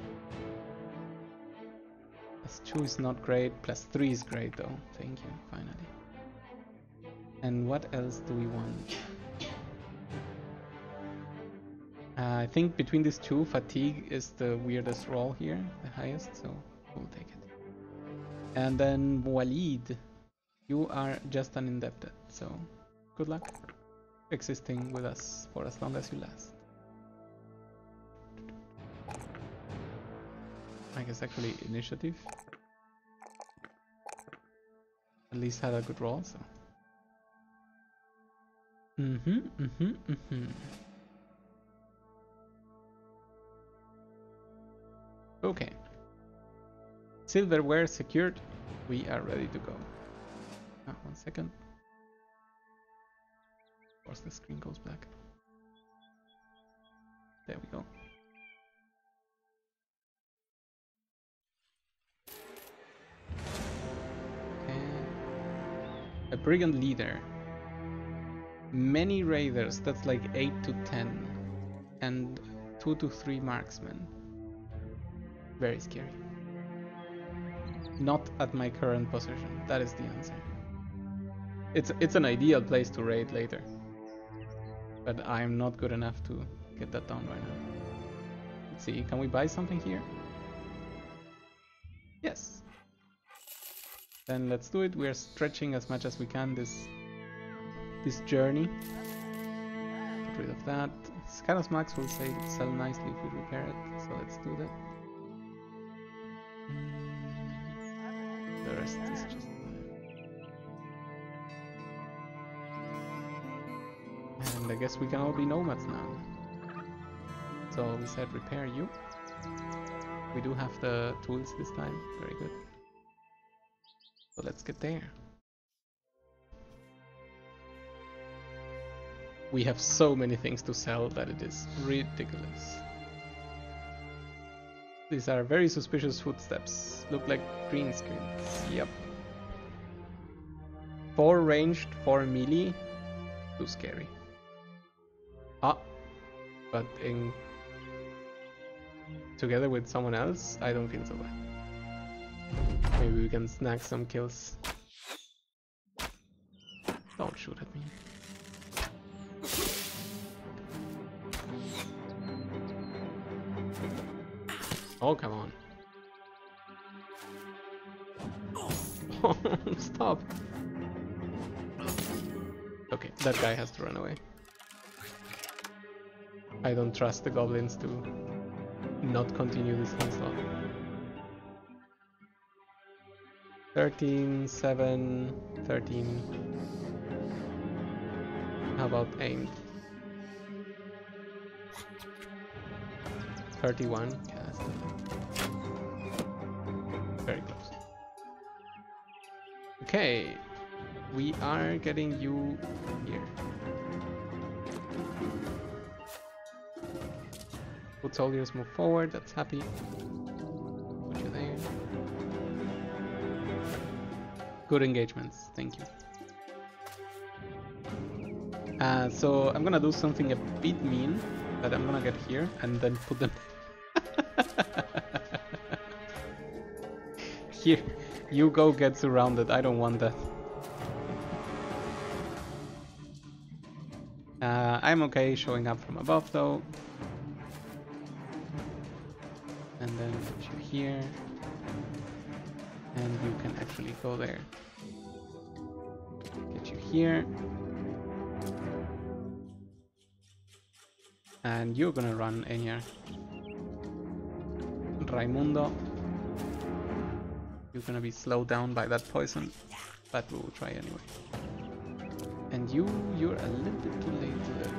Plus 2 is not great, plus 3 is great though. Thank you, finally. And what else do we want? Uh, I think between these two, fatigue is the weirdest roll here, the highest, so we'll take it. And then Walid, you are just an indebted, so good luck existing with us for as long as you last. I guess actually initiative. At least had a good roll, so. Mm-hmm, mm-hmm, mm-hmm. Okay. Silverware secured. We are ready to go. Ah, one second. Of course the screen goes black. There we go. A brigand leader. Many raiders, that's like 8 to 10. And 2 to 3 marksmen. Very scary. Not at my current position, that is the answer. It's, it's an ideal place to raid later. But I'm not good enough to get that done right now. Let's see, can we buy something here? Yes. Then let's do it. We're stretching as much as we can this this journey. Get rid of that. Scaros Max will say sell nicely if we repair it, so let's do that. The rest is just And I guess we can all be nomads now. So we said repair you. We do have the tools this time, very good. So let's get there. We have so many things to sell that it is ridiculous. These are very suspicious footsteps. Look like greenskins. Yep. 4 ranged, 4 melee. Too scary. Ah. But in together with someone else, I don't feel so bad. Maybe we can snag some kills. Don't shoot at me. Oh, come on. [laughs] Stop. Okay, that guy has to run away. I don't trust the goblins to not continue this onslaught. 13, 7, 13. How about aimed? 31. Yeah, that's. Very close. Okay, we are getting you here. Foot soldiers move forward, that's happy. Put you there. Good engagements, thank you. Uh, so I'm gonna do something a bit mean but I'm gonna get here and then put them [laughs] here. You go get surrounded. I don't want that. Uh, I'm okay showing up from above though. You're gonna run in here. Raimundo. You're gonna be slowed down by that poison, but we will try anyway. And you, you're a little bit too late to the,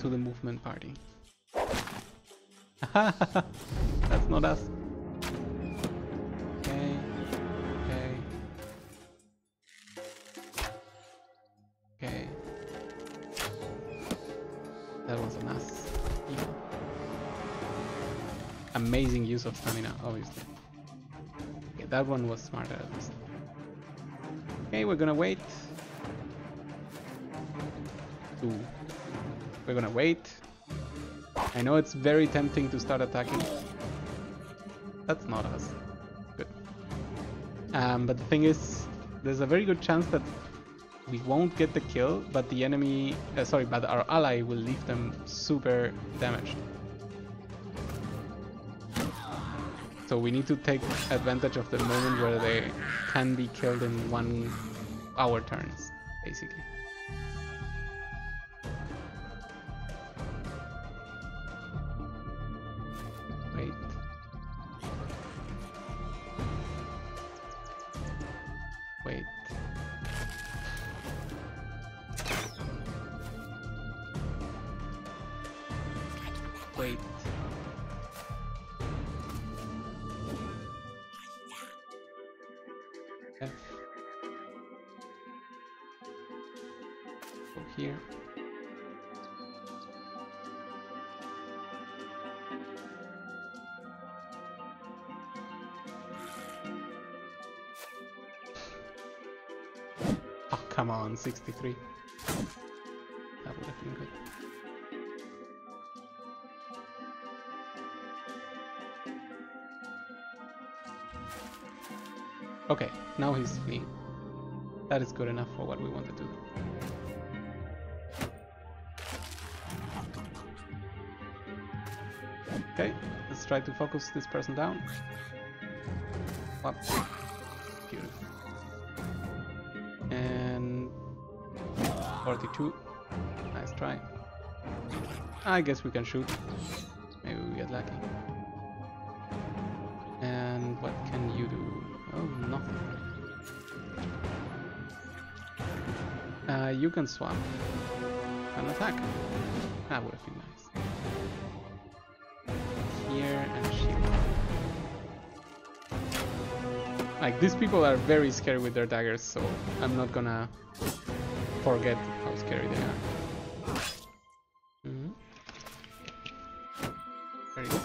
to the movement party. [laughs] That's not us. Use of stamina, obviously. Okay, that one was smarter at least. Okay, we're gonna wait. Ooh. We're gonna wait. I know it's very tempting to start attacking. That's not us. Good. Um, but the thing is, there's a very good chance that we won't get the kill, but the enemy, uh, sorry, but our ally will leave them super damaged. So we need to take advantage of the moment where they can be killed in one hour turns, basically. 63. That would have been good. Okay, now he's fleeing. That is good enough for what we want to do. Okay, let's try to focus this person down. Up. 42. Nice try. I guess we can shoot. Maybe we get lucky. And what can you do? Oh, nothing. Uh, you can swap and attack. That would have been nice. Here and shield. Like, these people are very scary with their daggers, so I'm not gonna forget how scary they are. Mhm. Very good.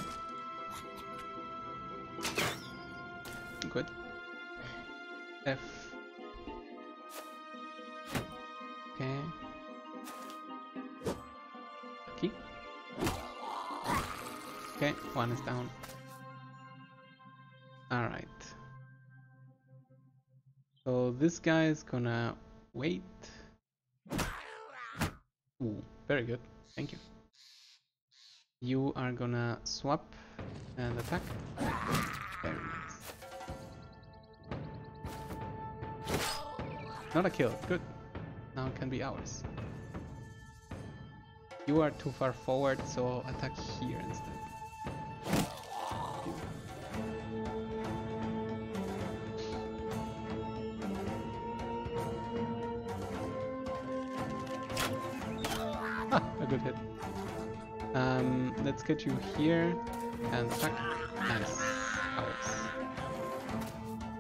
Good. F. Okay. Key. Okay, one is down. Alright. So this guy is gonna wait. Ooh, very good. Thank you. You are gonna swap and attack. Very nice. Not a kill. Good. Now it can be ours. You are too far forward, so attack here instead. Good hit. Um, let's get you here and attack. Nice.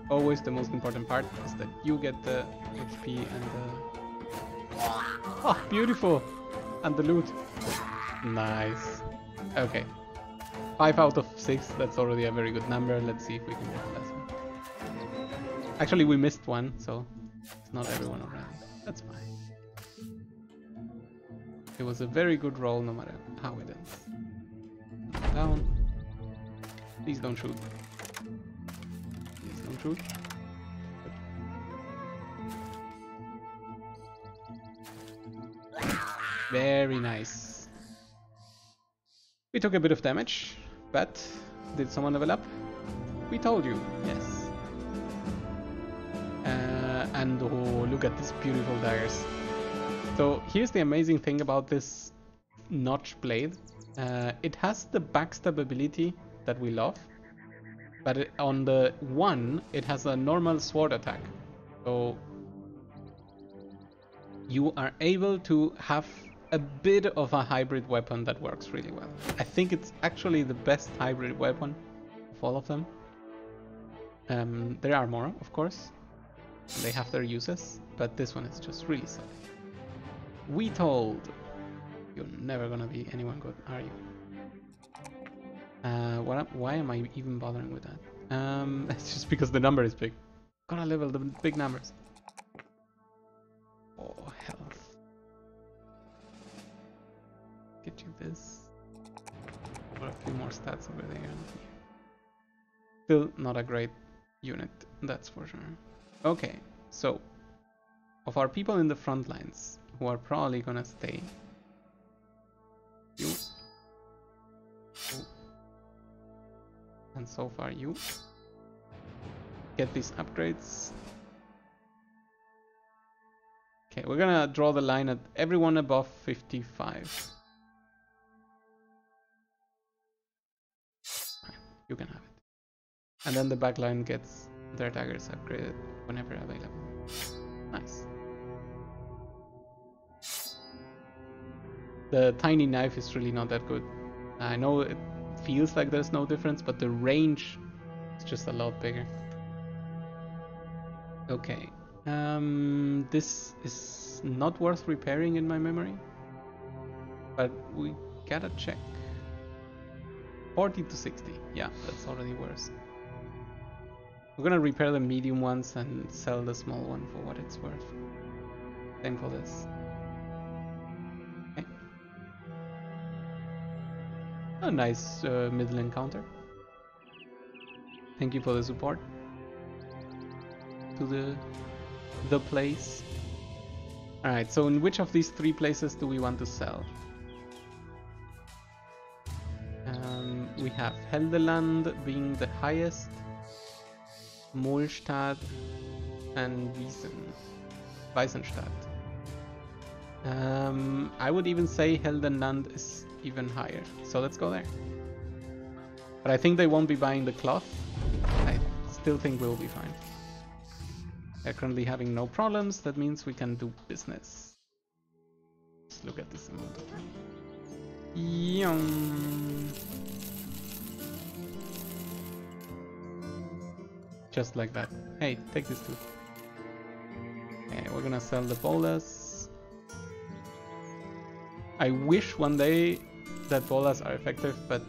Always the most important part is that you get the HP and the... Oh, beautiful! And the loot. Nice. Okay. 5 out of 6, that's already a very good number. Let's see if we can get the last one. Actually, we missed one, so it's not everyone around. It was a very good roll no matter how it ends. Down. Please don't shoot. Please don't shoot. Very nice. We took a bit of damage, but did someone level up? We told you, yes. Uh, and oh, look at these beautiful daggers. So here's the amazing thing about this notch blade. Uh, it has the backstab ability that we love, but it, on the one, it has a normal sword attack. So you are able to have a bit of a hybrid weapon that works really well. I think it's actually the best hybrid weapon of all of them. Um, there are more, of course. They have their uses, but this one is just really solid. We told you're never gonna be anyone good, are you? Uh, what, why am I even bothering with that? Um, [laughs] it's just because the number is big. Gotta level the big numbers. Oh, health. Get you this. A few more stats over there. Still not a great unit, that's for sure. Okay, so of our people in the front lines who are probably gonna stay. You. you. And so far you. Get these upgrades. Okay, we're gonna draw the line at everyone above 55. You can have it. And then the back line gets their daggers upgraded whenever available. The tiny knife is really not that good. I know it feels like there's no difference, but the range is just a lot bigger. Okay. Um, this is not worth repairing in my memory. But we gotta check. 40 to 60. Yeah, that's already worse. We're gonna repair the medium ones and sell the small one for what it's worth. Same for this. A nice uh, middle encounter. Thank you for the support to the the place. Alright, so in which of these three places do we want to sell? Um, we have Heldeland being the highest, Molstadt and Wiesen, Weissenstadt. Um, I would even say Heldenland is even higher, so let's go there. But I think they won't be buying the cloth. I still think we'll be fine. They're currently having no problems, that means we can do business. Let's look at this amount of Yum. Just like that. Hey, take this too. Okay, we're gonna sell the bolas. I wish one day that bolas are effective, but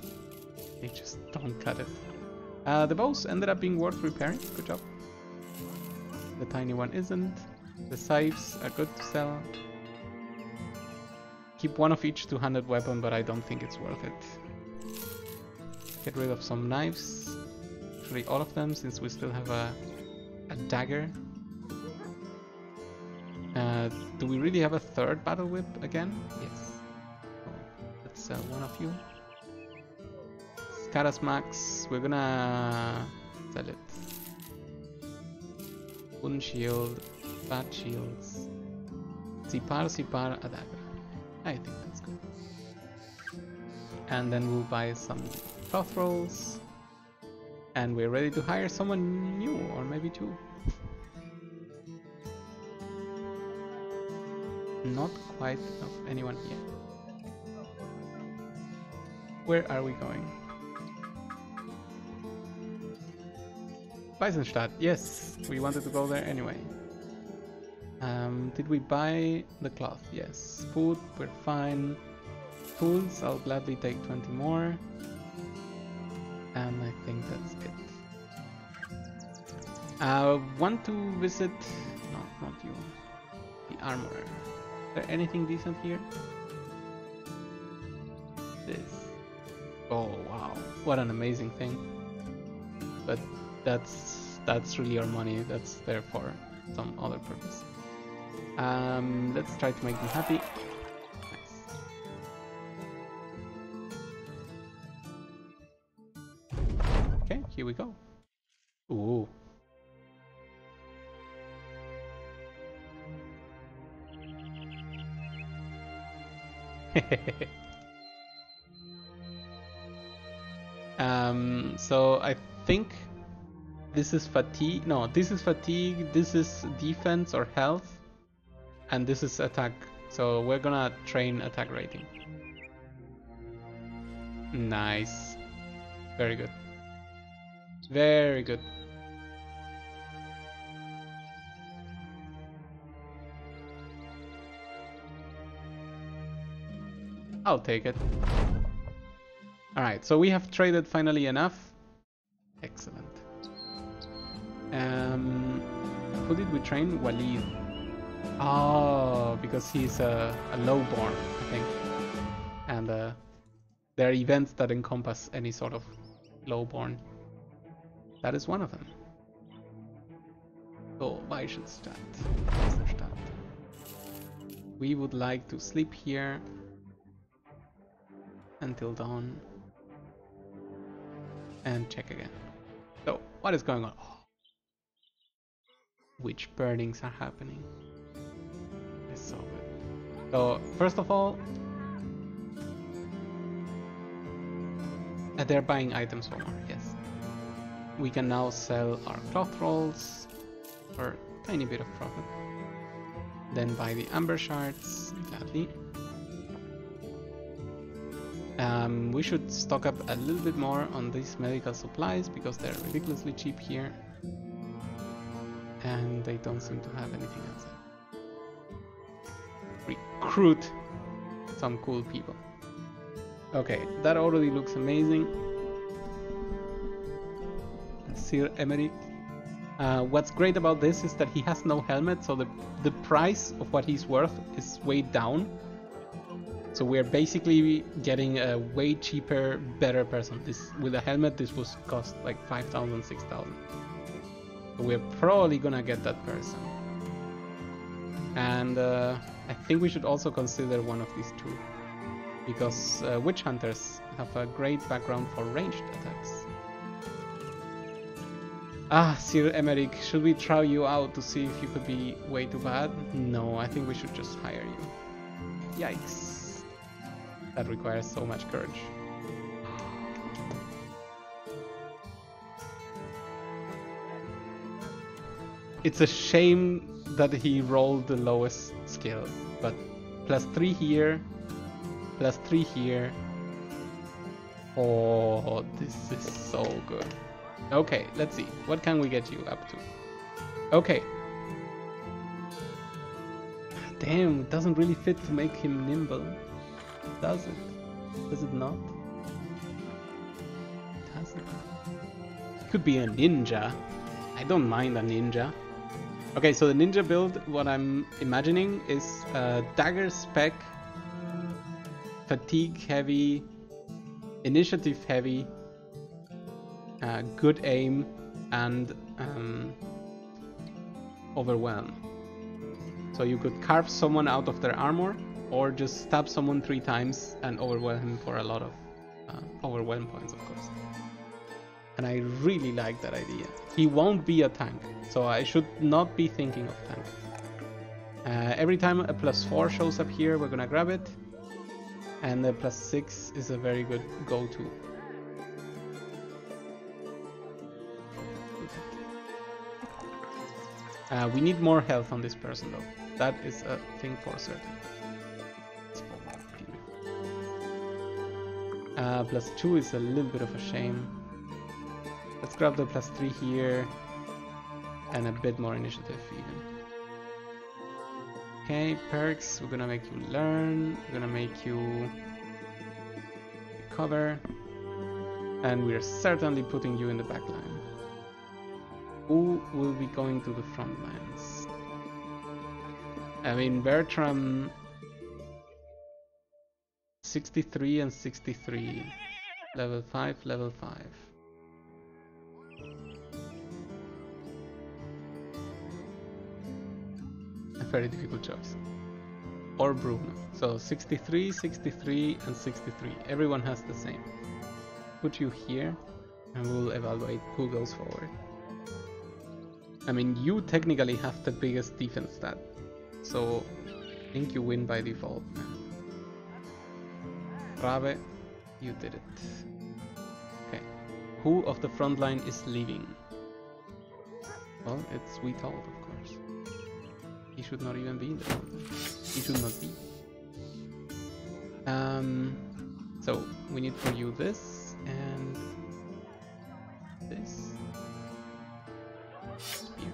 they just don't cut it. Uh, the bows ended up being worth repairing. Good job. The tiny one isn't. The scythes are good to sell. Keep one of each 200 weapon, but I don't think it's worth it. Get rid of some knives. Actually all of them, since we still have a, a dagger. Uh, do we really have a third battle whip again? Yes. One of you. Scarasmax, we're gonna sell it. Wooden shield, fat shields. Sipar, Sipar, a dagger. I think that's good. And then we'll buy some cloth rolls. And we're ready to hire someone new, or maybe two. Not quite of anyone here. Where are we going? Weissenstadt, yes, we wanted to go there anyway. Um, did we buy the cloth? Yes. Food, we're fine. Tools, I'll gladly take 20 more. And I think that's it. I want to visit... No, not you. The armorer. Is there anything decent here? This oh wow. What an amazing thing. But that's that's really our money. That's there for some other purpose. Um, let's try to make them happy. Okay here we go. Ooh. [laughs] um, so I think this is fatigue. No, this is fatigue. This is defense or health, and this is attack. So we're gonna train attack rating. Nice. Very good. Very good. I'll take it. Alright, so we have traded finally enough. Excellent. Um, who did we train? Walid. Oh, because he's a, a lowborn, I think. And uh, there are events that encompass any sort of lowborn. That is one of them. So, Weichenstadt. Weichenstadt. We would like to sleep here until dawn and check again. So, what is going on? Oh. Witch burnings are happening? It's so good. So, first of all, they're buying items for more, yes. We can now sell our cloth rolls for a tiny bit of profit. Then buy the amber shards, gladly. Um, we should stock up a little bit more on these medical supplies because they're ridiculously cheap here. And they don't seem to have anything else. Recruit some cool people. Okay, that already looks amazing. Sir Emeric. Uh, what's great about this is that he has no helmet, so the, the price of what he's worth is way down so we're basically getting a way cheaper, better person. This with a helmet, this was cost like 5,000, 6,000. We're probably gonna get that person. And uh, I think we should also consider one of these two. Because uh, witch hunters have a great background for ranged attacks. Ah, Sir Emeric, should we try you out to see if you could be way too bad? No, I think we should just hire you. Yikes. That requires so much courage. It's a shame that he rolled the lowest skill, but plus 3 here, plus 3 here. Oh, this is so good. Okay, let's see. What can we get you up to? Okay. Damn, it doesn't really fit to make him nimble. Does it? Does it not? Does it? Could be a ninja. I don't mind a ninja. Okay, so the ninja build, what I'm imagining is a dagger spec, fatigue heavy, initiative heavy, uh, good aim, and um, overwhelm. So you could carve someone out of their armor or just stab someone three times and overwhelm him for a lot of uh, overwhelm points, of course. And I really like that idea. He won't be a tank, so I should not be thinking of tank. Uh, every time a plus 4 shows up here, we're gonna grab it. And the plus 6 is a very good go-to. Uh, we need more health on this person though. That is a thing for certain. Uh, plus 2 is a little bit of a shame. Let's grab the plus 3 here. And a bit more initiative even. Okay, perks, we're gonna make you learn. We're gonna make you recover. And we're certainly putting you in the back line. Who will be going to the front lines? I mean, Bertram 63 and 63. Level 5, level 5. A very difficult choice. Or Bruno. So 63, 63 and 63. Everyone has the same. Put you here and we'll evaluate who goes forward. I mean, you technically have the biggest defense stat. So I think you win by default. Rabe, you did it. Okay. Who of the front line is leaving? Well, it's Witold, of course. He should not even be in the front line. He should not be. Um, so, we need for you this and this. Spear.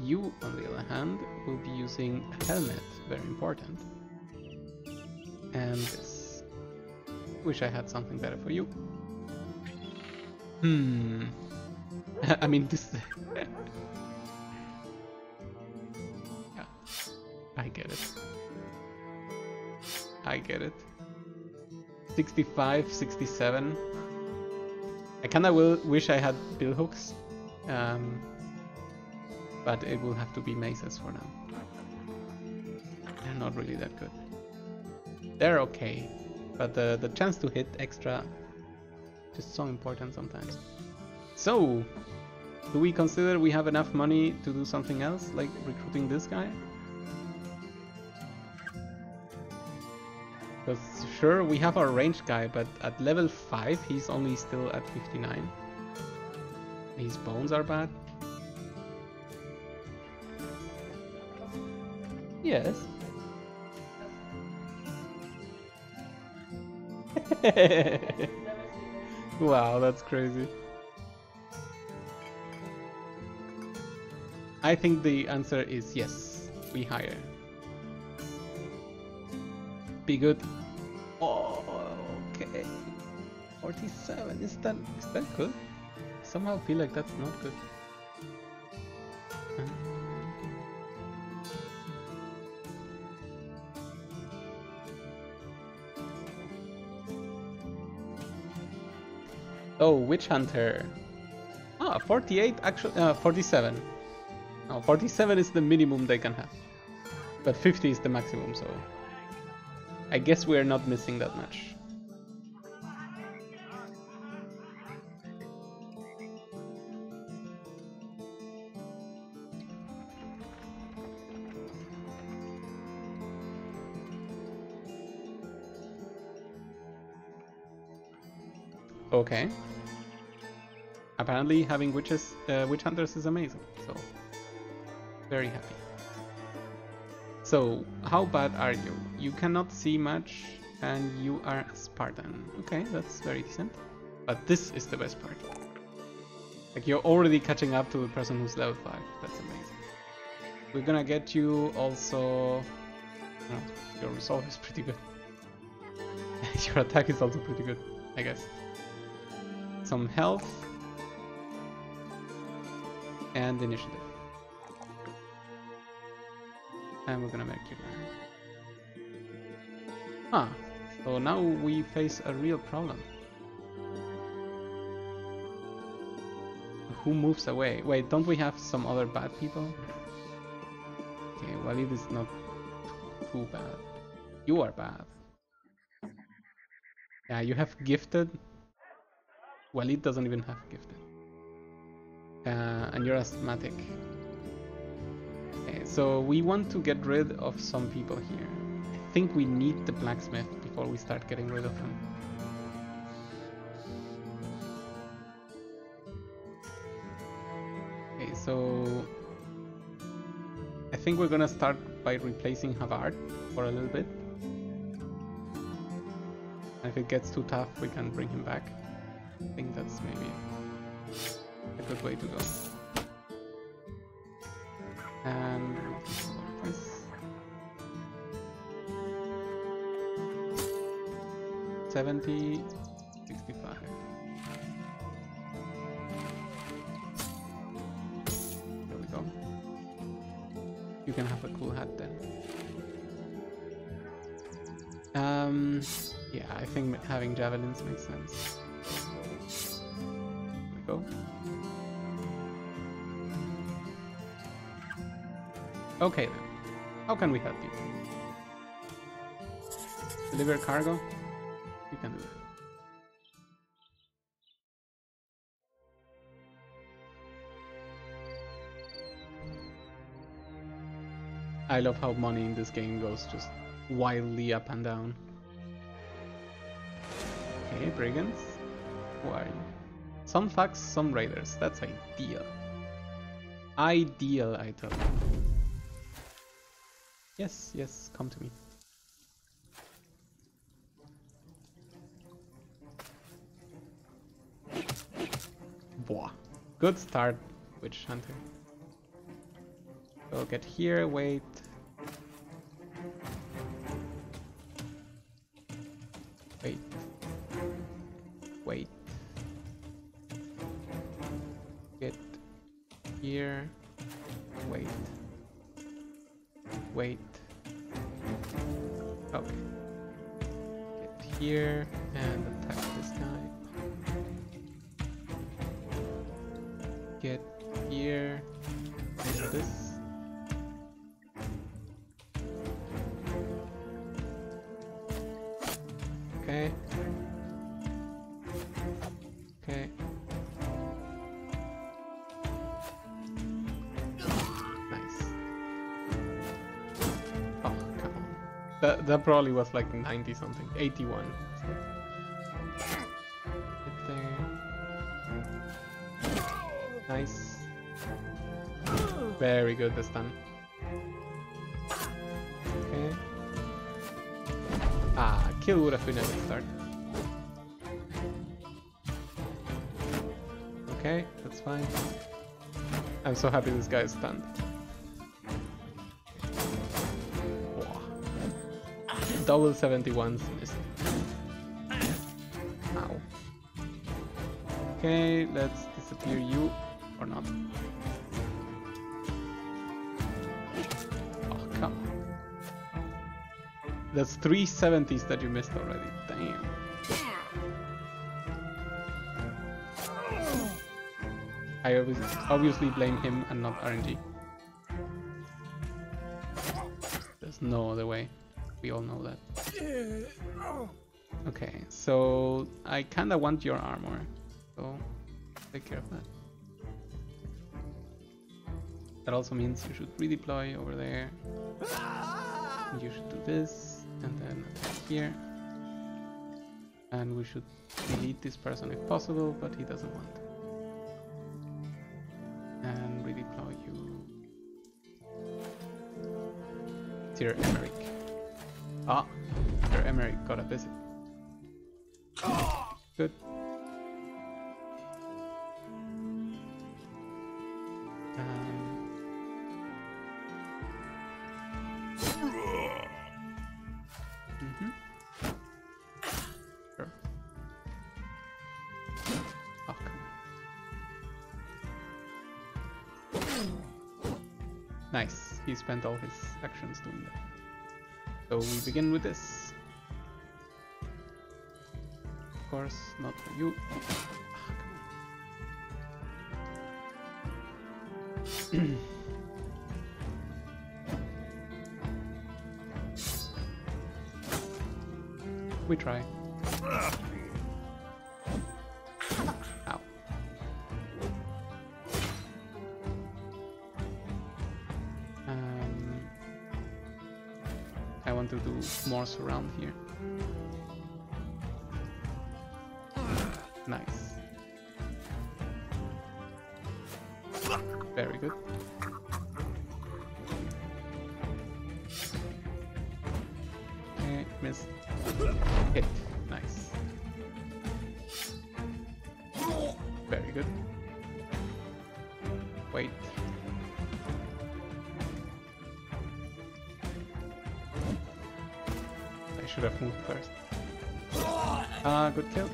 You, on the other hand, will be using a helmet, very important. And this. Wish I had something better for you. Hmm. [laughs] I mean, this. [laughs] yeah, I get it. I get it. 65, 67. I kinda will wish I had bill hooks. Um, but it will have to be maces for now. They're not really that good. They're okay, but the, the chance to hit extra just so important sometimes. So, do we consider we have enough money to do something else, like recruiting this guy? Because sure, we have our range guy, but at level 5 he's only still at 59. His bones are bad. Yes. [laughs] wow, that's crazy. I think the answer is yes. We hire. Be good. Oh, okay. 47. Is that is that good? Somehow feel like that's not good. Oh, Witch Hunter. Ah, 48 actually, uh, 47. No, 47 is the minimum they can have. But 50 is the maximum, so I guess we're not missing that much. Okay. Apparently having witches, uh, witch hunters is amazing, so very happy. So, how bad are you? You cannot see much and you are a Spartan. Okay, that's very decent. But this is the best part. Like you're already catching up to the person who's level 5. That's amazing. We're gonna get you also... Oh, your resolve is pretty good. [laughs] your attack is also pretty good, I guess. Some health. And initiative. And we're gonna make you Huh. So now we face a real problem. Who moves away? Wait, don't we have some other bad people? Okay, well it is not too bad. You are bad. Yeah, you have gifted. Walid doesn't even have gifted. Uh, and you're asthmatic. So we want to get rid of some people here. I think we need the blacksmith before we start getting rid of him. Okay, so I think we're gonna start by replacing Havard for a little bit. if it gets too tough, we can bring him back. I think that's maybe a good way to go. And this. 70, 65. There we go. You can have a cool hat then. Um, yeah, I think having javelins makes sense. Okay then. How can we help you? Deliver cargo? You can do that. I love how money in this game goes just wildly up and down. Okay, brigands. Who are you? Some thugs, some raiders. That's ideal. Ideal, I tell you. Yes, yes, come to me. Boah. Good start, Witch Hunter. We'll get here. Wait. Okay. Get here and attack this guy. That, probably was like 90 something. 81. Get there. Nice. Very good this time. Okay. Ah, kill would have been a good start. Okay, that's fine. I'm so happy this guy is stunned. Double 71s missed. Ow. Okay, let's disappear you or not. Oh, come on. That's three 70s that you missed already. Damn. I obviously, obviously blame him and not RNG. There's no other way. We all know that. Okay, so I kinda want your armor. So take care of that. That also means you should redeploy over there. You should do this and then attack here. And we should delete this person if possible, but he doesn't want. And redeploy you. Dear Emmerich. Ah, Dear Emmerich got a visit. Good. Mhm. Sure. Oh. Nice. He spent all his actions doing that. So we begin with this. Of course, not for you. Ah, [clears throat] we try. Nice. Very good. Missed. Hit. Nice. Very good. Wait. I should have moved first. Ah, good kill.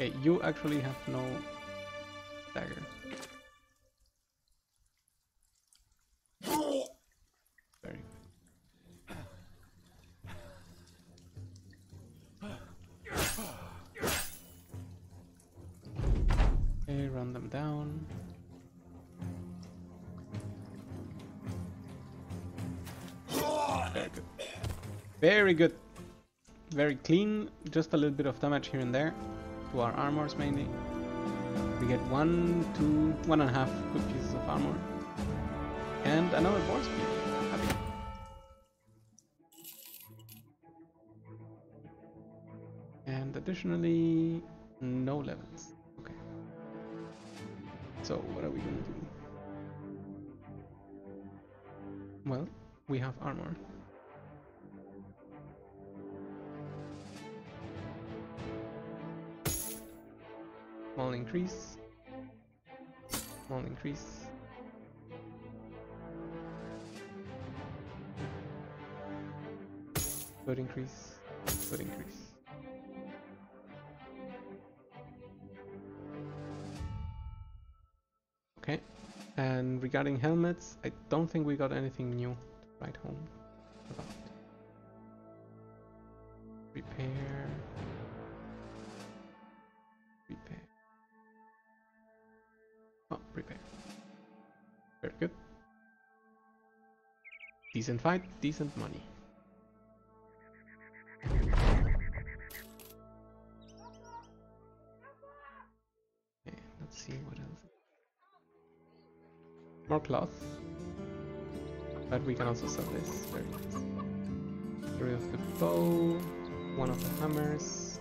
Okay, you actually have no dagger. Very good. Okay, run them down. Very good. Very good. Very clean. Just a little bit of damage here and there to our armors mainly. We get one, two, one and a half good pieces of armor. And another boar spear. And additionally, no levels. Okay. So what are we gonna do? Well, we have armor. Increase. Small increase. Good increase. Good increase. Okay. And regarding helmets, I don't think we got anything new to write home Decent fight, decent money. Okay, let's see what else. More cloth. But we can also sell this. Very nice. Rid of the bow, one of the hammers,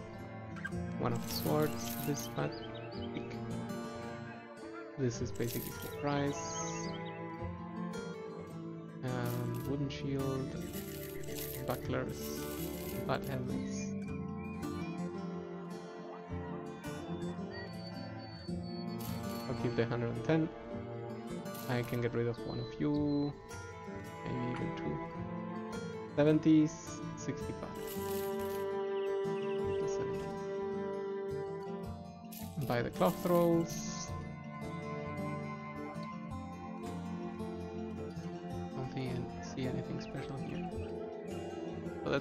one of the swords, this pick. This is basically full price. Shield, bucklers, butt helmets. I'll keep the 110. I can get rid of one of you, maybe even two. 70s, 65. The 70s. Buy the cloth rolls.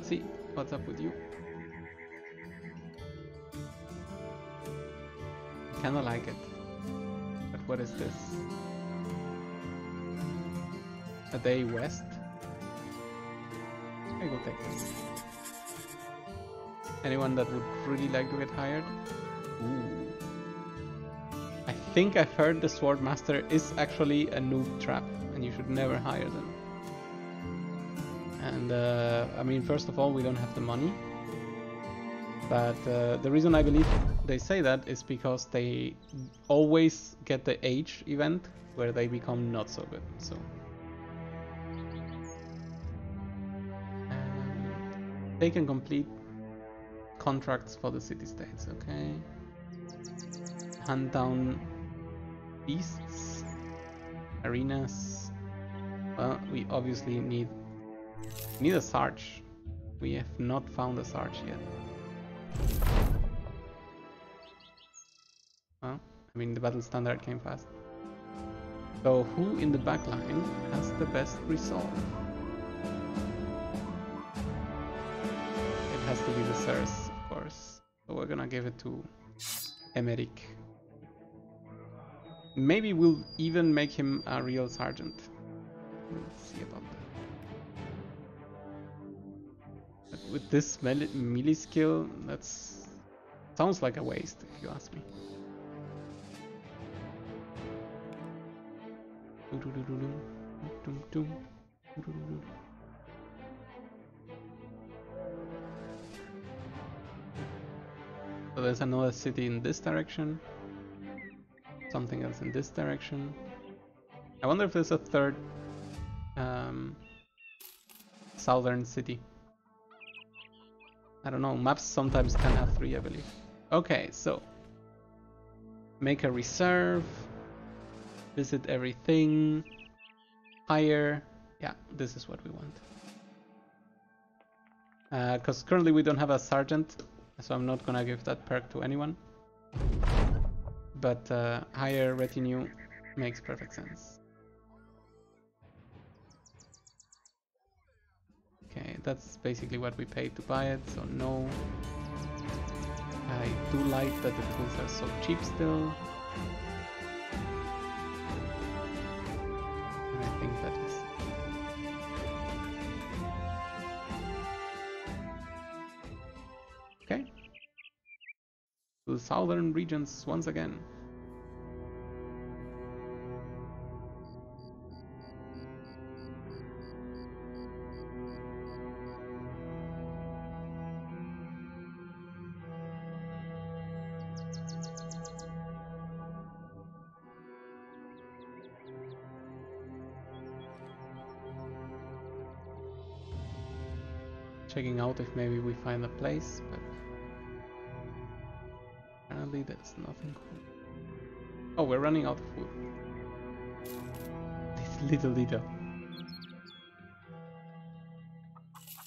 See what's up with you. Kinda like it. But what is this? A day west? I will take this. Anyone that would really like to get hired? Ooh. I think I've heard the Sword Master is actually a noob trap and you should never hire them. And uh, I mean, first of all, we don't have the money. But uh, the reason I believe they say that is because they always get the age event where they become not so good. So. Um, they can complete contracts for the city states, okay? Hunt down beasts, arenas. Well, we obviously need need a Sarge. We have not found a Sarge yet. Well, I mean the battle standard came fast. So who in the backline has the best resolve? It has to be the Sirs, of course. So we're gonna give it to Emeric. Maybe we'll even make him a real sergeant. Let's see about that. With this melee, melee skill, that's sounds like a waste if you ask me. So there's another city in this direction. Something else in this direction. I wonder if there's a third um, southern city. I don't know, maps sometimes can have three, I believe. Okay, so make a reserve, visit everything, hire. Yeah, this is what we want. Because uh, currently we don't have a sergeant, so I'm not gonna give that perk to anyone. But uh, higher retinue makes perfect sense. Okay, that's basically what we paid to buy it, so no. I do like that the tools are so cheap still. And I think that is Okay. To the southern regions once again. If maybe we find a place, but apparently there's nothing cool. Oh, we're running out of food. This little little.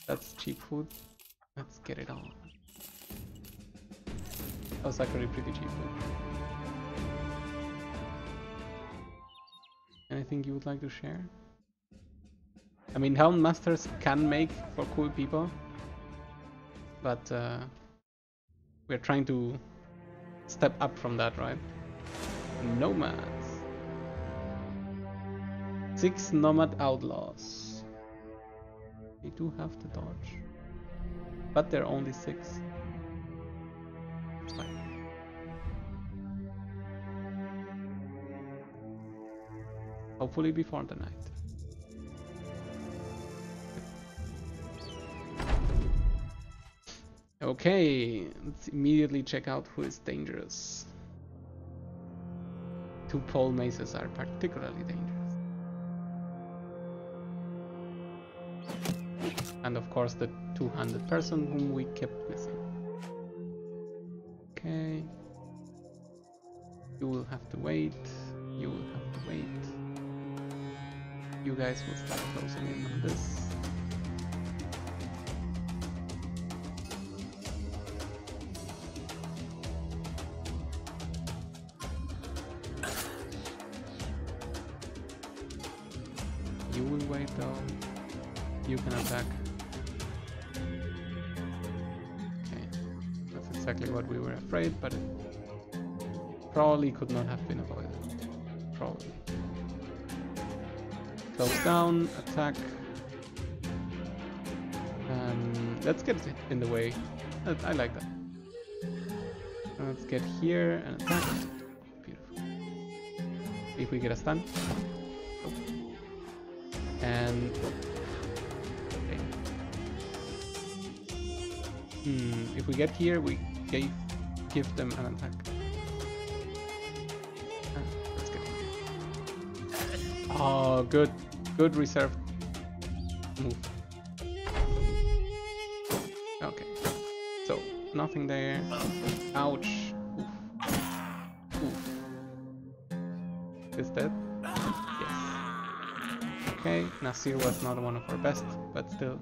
That's cheap food. Let's get it on. That was actually pretty cheap food. Anything you would like to share? I mean, Helm Masters can make for cool people, but uh, we're trying to step up from that, right? Nomads. Six Nomad Outlaws. They do have to dodge, but they're only six. Fine. Hopefully before the night. Okay, let's immediately check out who is dangerous. Two pole maces are particularly dangerous. And of course the two-handed person whom we kept missing. Okay. You will have to wait. You will have to wait. You guys will start closing in on this. Probably could not have been avoided. Probably. Close down, attack. Um, let's get in the way. I, I like that. Let's get here and attack. Beautiful. If we get a stun. Oh. And okay. Hmm, if we get here, we gave, give them an attack. Oh, good, good reserve move. Okay, so nothing there. Ouch. Oof. Oof. Is dead? Yes. Okay, Nasir was not one of our best, but still,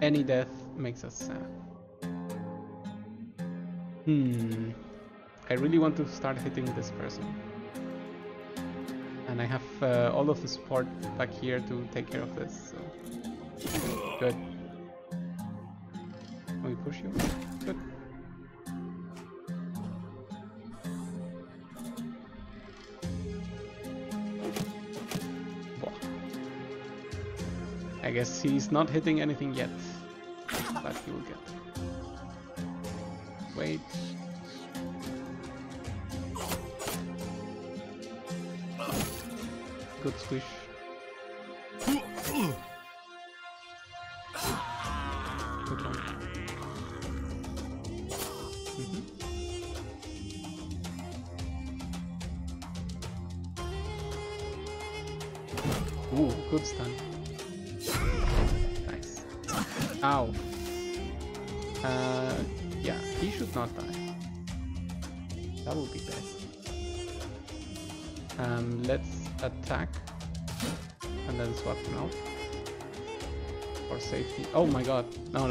any death makes us sad. Hmm. I really want to start hitting this person. And I have uh, all of the support back here to take care of this, so... Good. Can we push you? Good. I guess he's not hitting anything yet, but he will get. Wait. Good swish.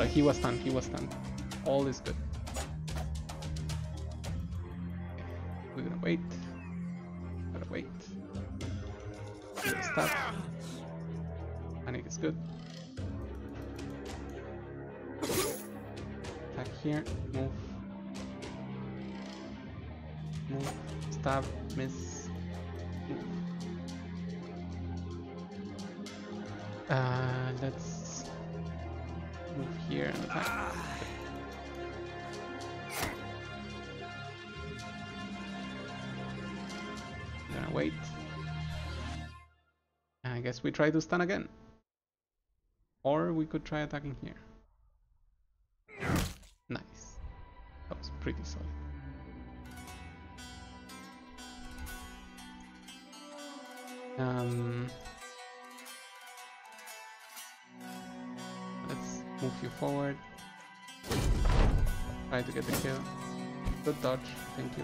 He was stunned. He was stunned. All is good. We're gonna wait. Gotta wait. Good stuff. Panic is good. Attack here. Move. Move. Stab. Miss. Move. Uh, let's here and attack. Gonna wait. I guess we try to stun again. Or we could try attacking here. Nice. That was pretty solid. Um, move you forward. Try to get the kill. Good dodge, thank you.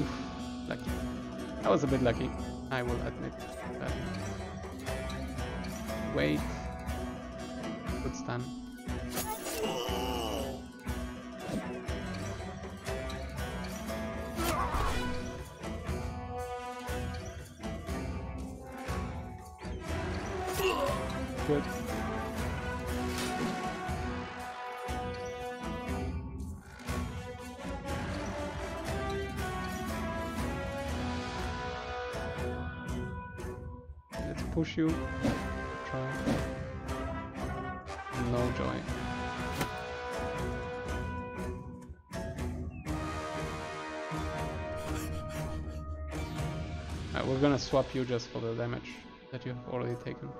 Oof, lucky. I was a bit lucky, I will admit. But wait. Good stun. You. Try. No joy. We're gonna swap you just for the damage that you have already taken.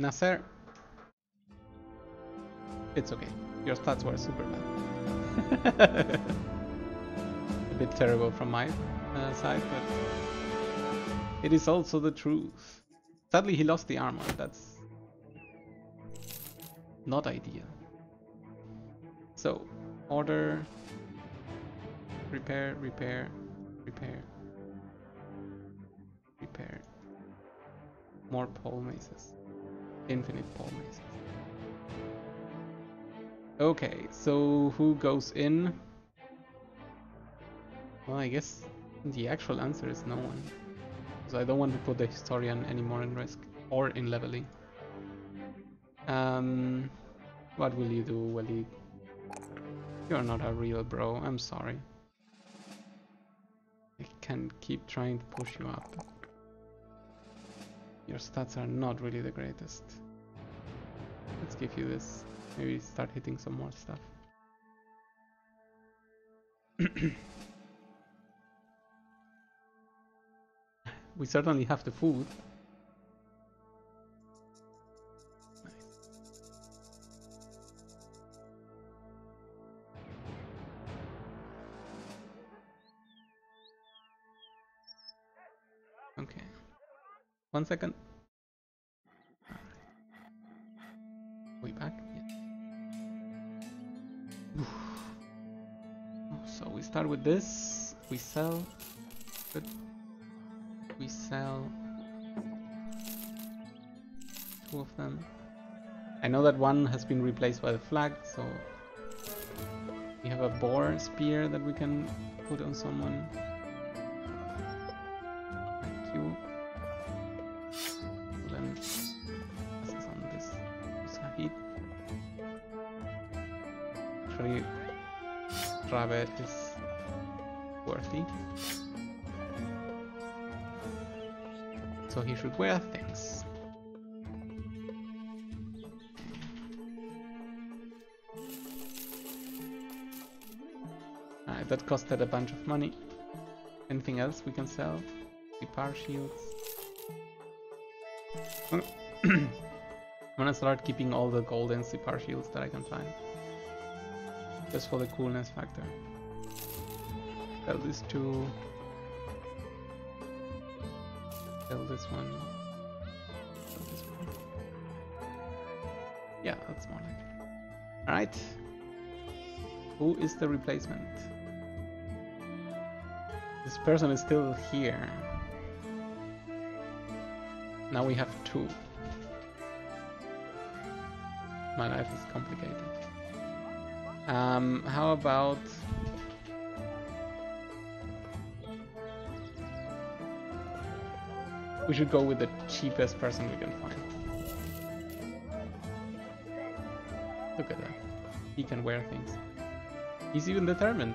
Nasser, it's okay. Your stats were super bad. [laughs] A bit terrible from my uh, side, but it is also the truth. Sadly, he lost the armor. That's not ideal. So, order, repair, repair, repair, repair. More pole maces. Infinite maces. Okay, so who goes in? Well, I guess the actual answer is no one. So I don't want to put the historian anymore in risk or in leveling. Um, what will you do, Waleed? You're not a real bro. I'm sorry. I can keep trying to push you up. Your stats are not really the greatest. Let's give you this. Maybe start hitting some more stuff. [coughs] we certainly have the food. One second. We back? Yeah. So we start with this. We sell. Good. We sell two of them. I know that one has been replaced by the flag, so we have a boar spear that we can put on someone. Should wear things. Ah, Alright, that costed a bunch of money. Anything else we can sell? The power shields. [clears throat] I'm gonna start keeping all the golden Sipar shields that I can find. Just for the coolness factor. Sell these two. Sell this one. Sell this one. Yeah, that's more like it. Alright. Who is the replacement? This person is still here. Now we have two. My life is complicated. Um, how about... We should go with the cheapest person we can find. Look at that. He can wear things. He's even determined.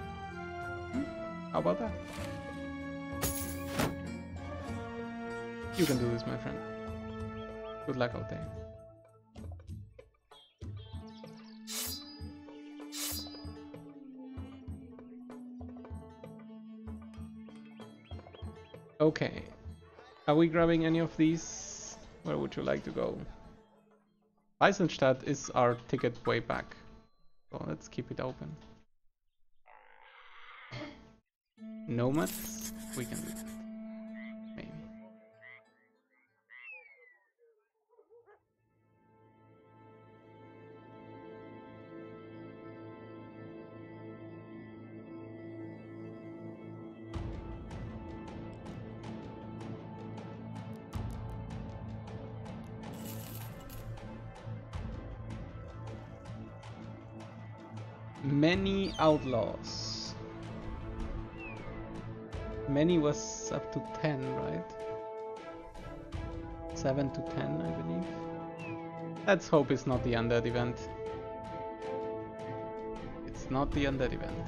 Hmm? How about that? You can do this, my friend. Good luck out there. Okay. Are we grabbing any of these? Where would you like to go? Eisenstadt is our ticket way back. So let's keep it open. Nomads? We can outlaws. Many was up to 10, right? 7 to 10, I believe. Let's hope it's not the undead event. It's not the undead event.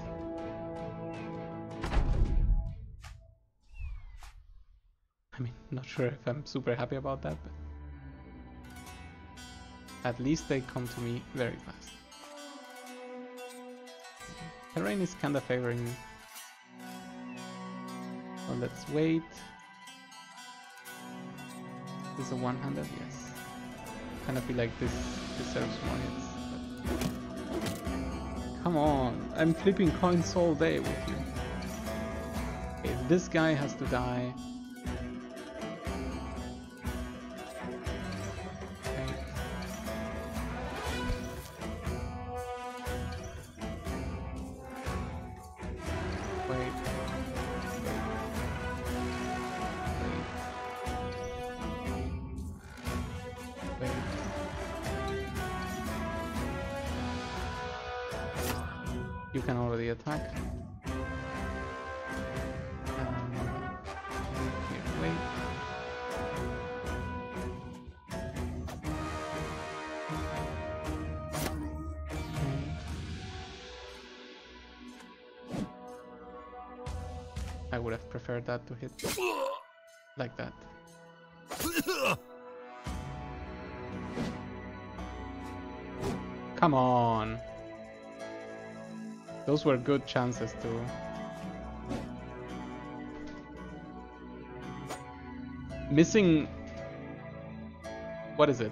I mean, not sure if I'm super happy about that, but at least they come to me very fast. Terrain is kinda favoring me. So let's wait. This Is a 100? Yes. Kinda feel like this deserves more hits. but- Come on, I'm flipping coins all day with you. Okay, this guy has to die. Hit like that. Come on. Those were good chances too. Missing... What is it?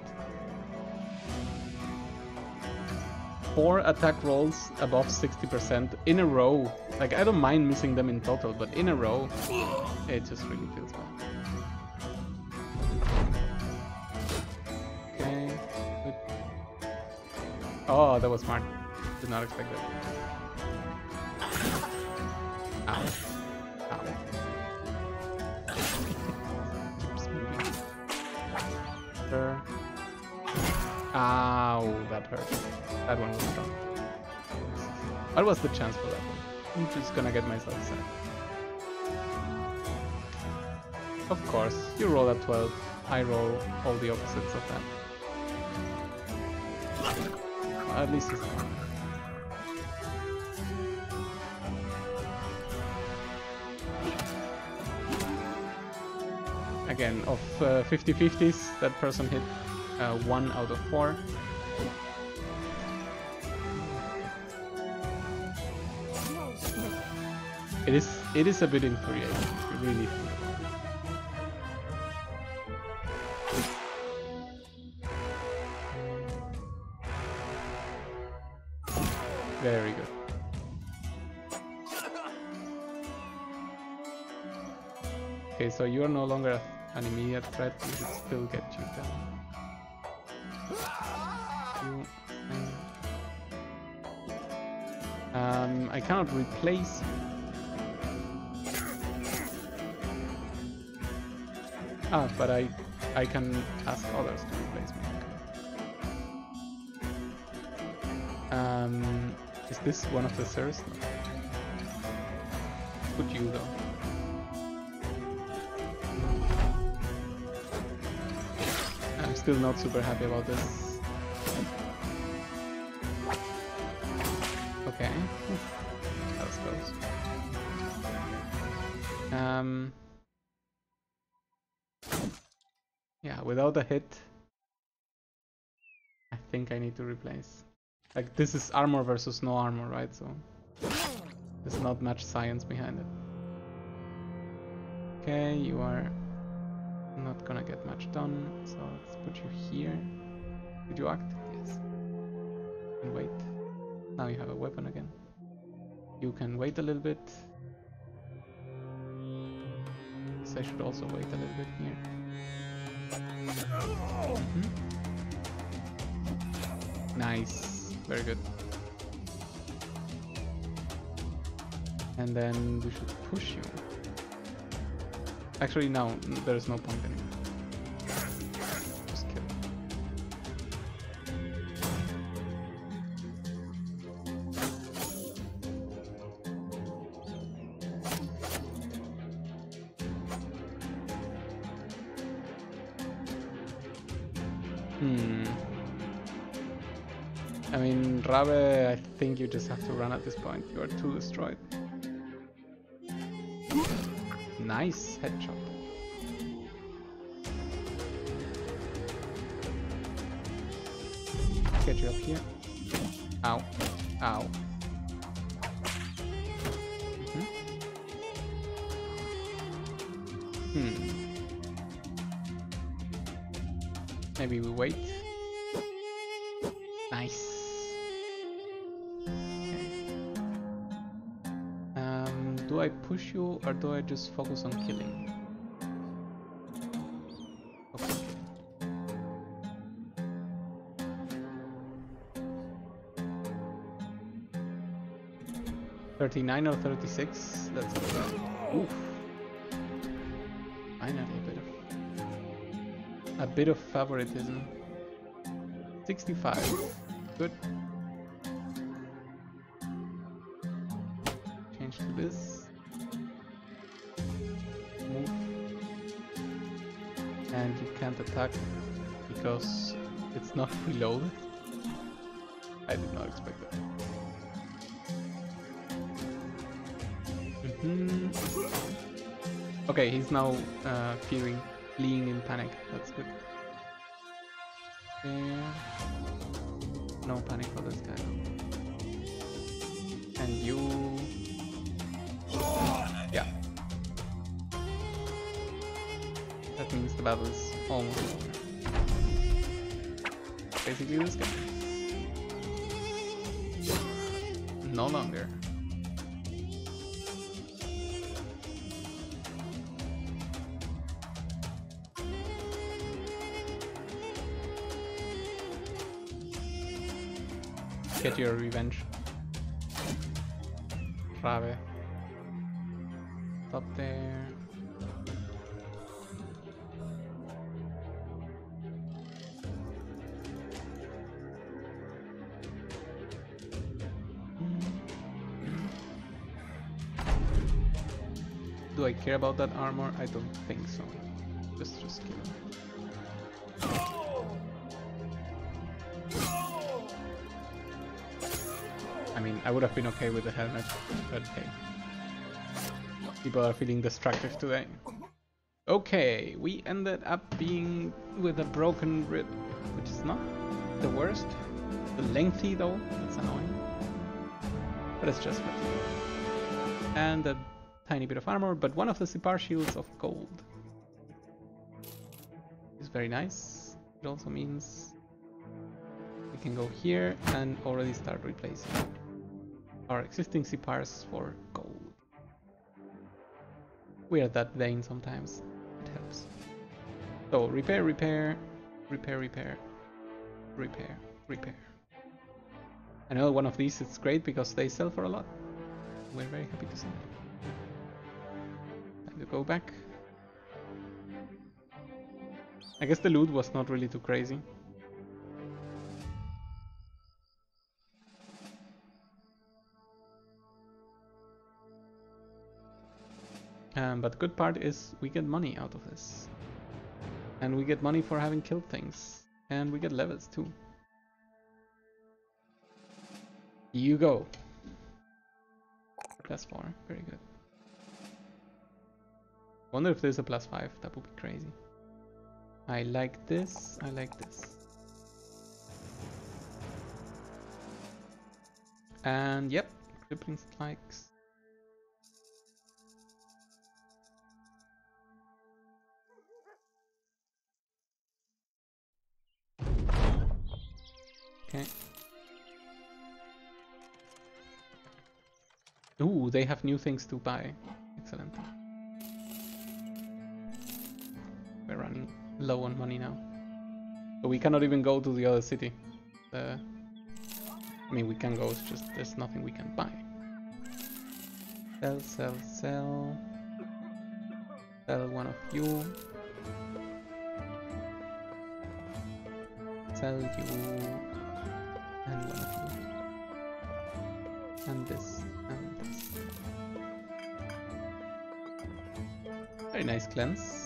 Four attack rolls above 60% in a row. Like, I don't mind missing them in total, but in a row, it just really feels bad. Okay. good. Oh, that was smart. Did not expect that. Ow. Ow. Sure. Ow, that hurt. That one was strong. What was the chance for that one? I'm just gonna get myself set. Of course, you roll at 12, I roll all the opposites of that. At least. Again, of uh, 50-50s, that person hit uh, 1 out of 4. It is it is a bit infuriating, really. Very good. Okay, so you are no longer an immediate threat, we should still get you down. Um, I cannot replace you. Ah, but I I can ask others to replace me. Um, is this one of the sirs? No. Put you though. I'm still not super happy about this. This is armor versus no armor, right? So, there's not much science behind it. Okay, you are not gonna get much done, so let's put you here. Did you act? Yes. And wait. Now you have a weapon again. You can wait a little bit. So I should also wait a little bit here. Mhm. Nice. Very good. And then we should push you. Actually, no, there's no point anymore. Think you just have to run at this point. You are too destroyed. Nice headshot. Get you up here. Ow. Ow. Just focus on killing? Thirty-nine or thirty-six? Let's Oof. Finally, a bit of a bit of favoritism. Sixty-five. Good. It's not reloaded. I did not expect that. Mhm. Okay, he's now uh, fearing, fleeing in panic. About that armor? I don't think so. Just just kill him. I mean, I would have been okay with the helmet, but hey. People are feeling destructive today. Okay, we ended up being with a broken rib, which is not the worst. The lengthy though, that's annoying. But it's just fatigue. And a tiny bit of armor, but one of the Sipar shields of gold. Is very nice. It also means we can go here and already start replacing our existing Sipars for gold. We are that vain sometimes. It helps. So repair, repair, repair, repair, repair, repair. I know one of these is great because they sell for a lot. We're very happy to see that. Go back. I guess the loot was not really too crazy. Um, but the good part is we get money out of this. And we get money for having killed things. And we get levels too. You go. Plus 4, very good. Wonder if there's a plus 5, that would be crazy. I like this, I like this. And yep, crippling strikes. Okay. Ooh, they have new things to buy. Excellent. We're running low on money now. But we cannot even go to the other city. Uh, I mean, we can go, it's just there's nothing we can buy. Sell, sell, sell. Sell one of you. Sell you. And one of you. And this, and this. Very nice cleanse.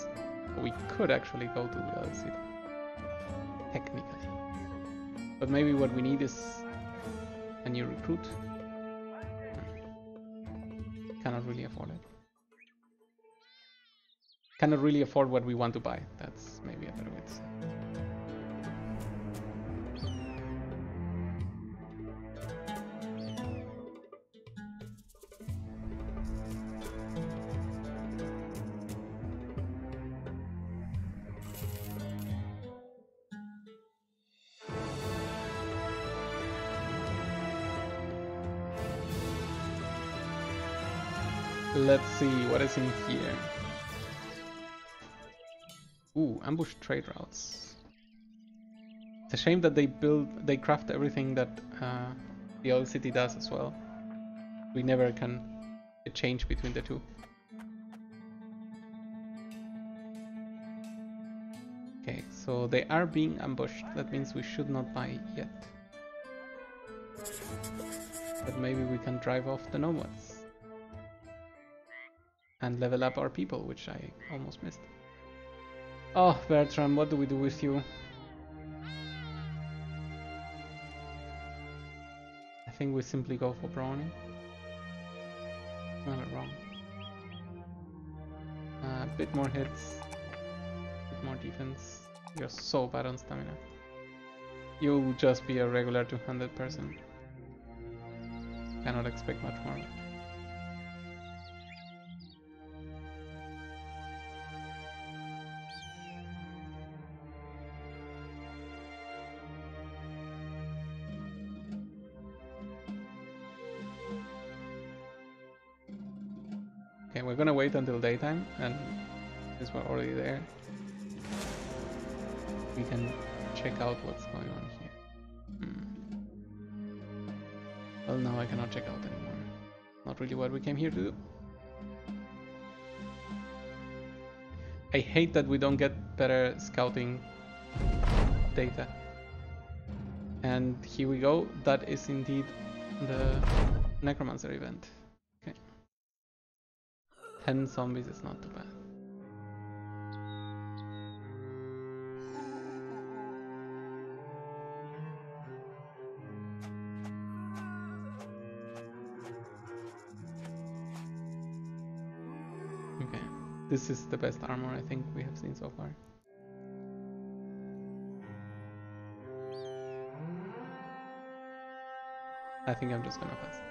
We could actually go to the other city. Technically. But maybe what we need is a new recruit. Hmm. Cannot really afford it. Cannot really afford what we want to buy. That's maybe a better way to say. In here. Ooh, ambush trade routes. It's a shame that they build, they craft everything that uh, the old city does as well. We never can change between the two. Okay, so they are being ambushed. That means we should not buy yet. But maybe we can drive off the nomads and level up our people, which I almost missed. Oh, Bertram, what do we do with you? I think we simply go for Brawny. Not wrong. A uh, bit more hits, bit more defense. You're so bad on stamina. You'll just be a regular 200 person. Cannot expect much more. Gonna wait until daytime, and since we're already there, we can check out what's going on here. Hmm. Well, now I cannot check out anymore. Not really what we came here to do. I hate that we don't get better scouting data. And here we go, that is indeed the Necromancer event. 10 zombies is not too bad. Okay, this is the best armor I think we have seen so far. I think I'm just gonna pass.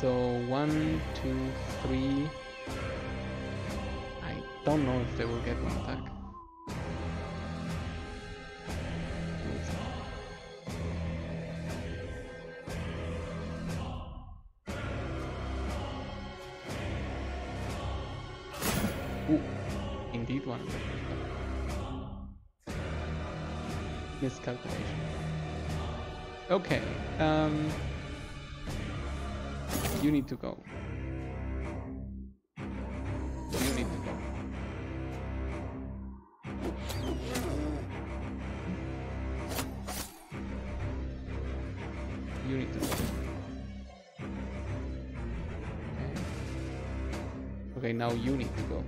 So one, two, three. I don't know if they will get one attack. Ooh, indeed. one. Miscalculation. Okay. Um, you need to go. You need to go. You need to go. Okay. Okay, now you need to go.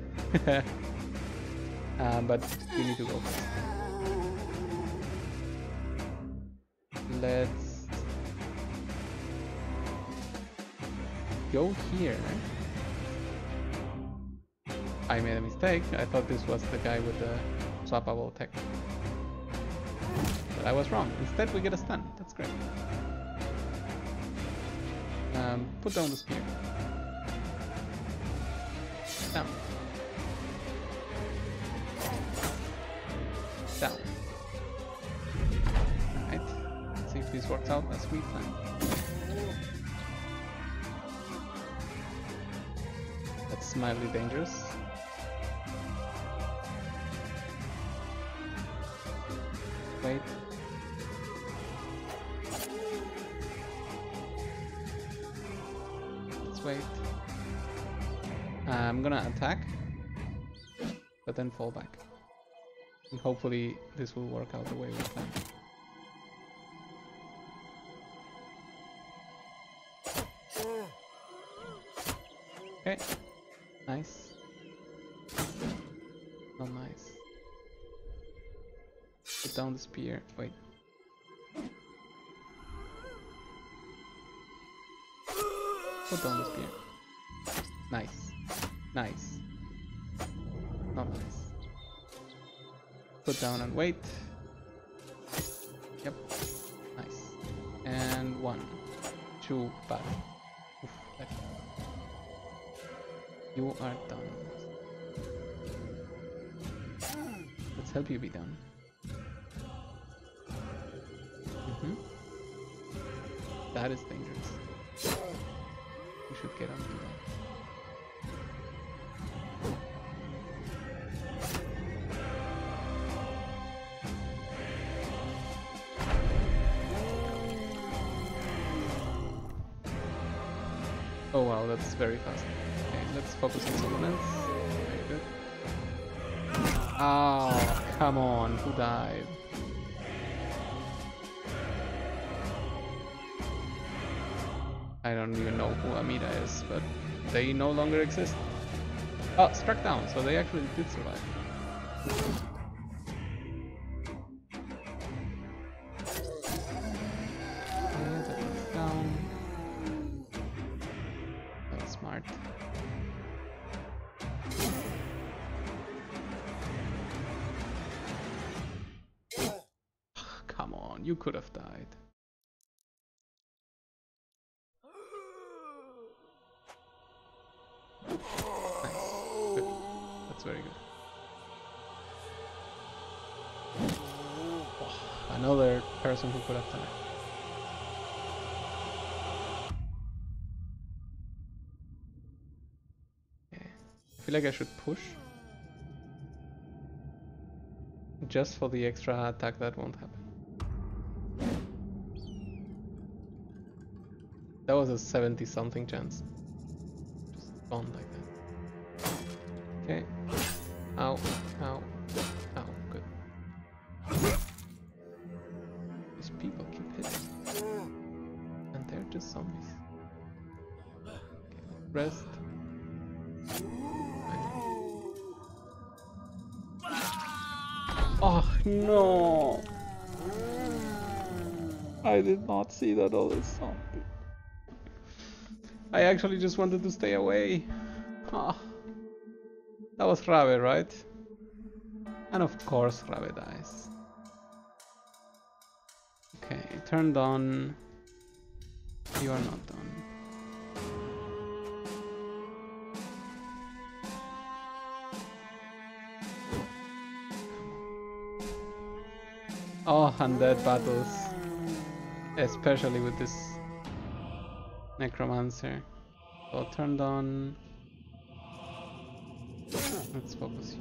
um, [laughs] but you need to go here. I made a mistake. I thought this was the guy with the swappable tech. But I was wrong. Instead we get a stun. That's great. Um, put down the spear. Down. Down. Alright. Let's see if this works out as we planned. That's mildly dangerous. Wait. Let's wait. Uh, I'm gonna attack, but then fall back. And hopefully this will work out the way we plan. Spear. Wait. Put down the spear. Nice. Nice. Not nice. Put down and wait. Yep. Nice. And one. Two. Bad. Oof, that- You are done. Let's help you be done. That is dangerous. You should get onto that. Oh wow, that's very fast. Okay, let's focus on someone else. Very good. Oh, come on, who died? I don't even know who Amida is, but they no longer exist. Oh, struck down, so they actually did survive. Feel like I should push. Just for the extra attack that won't happen. That was a 70 something chance. Just gone like that. Okay. Ow, ow, ow, good. These people keep hitting. And they're just zombies. Okay, rest. No! I did not see that other zombie. I actually just wanted to stay away. Ah. That was Rabe, right? And of course Rabe dies. Okay, turned on. You are not done. Oh, undead battles. Especially with this necromancer. So turned on. Let's focus here.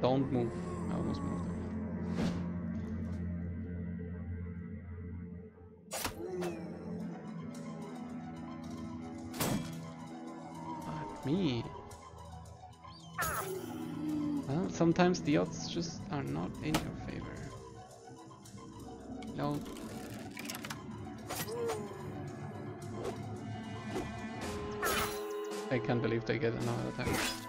Don't move. I almost moved. Fuck me. Well, sometimes the odds just are not in your favor. No. I can't believe they get another attack.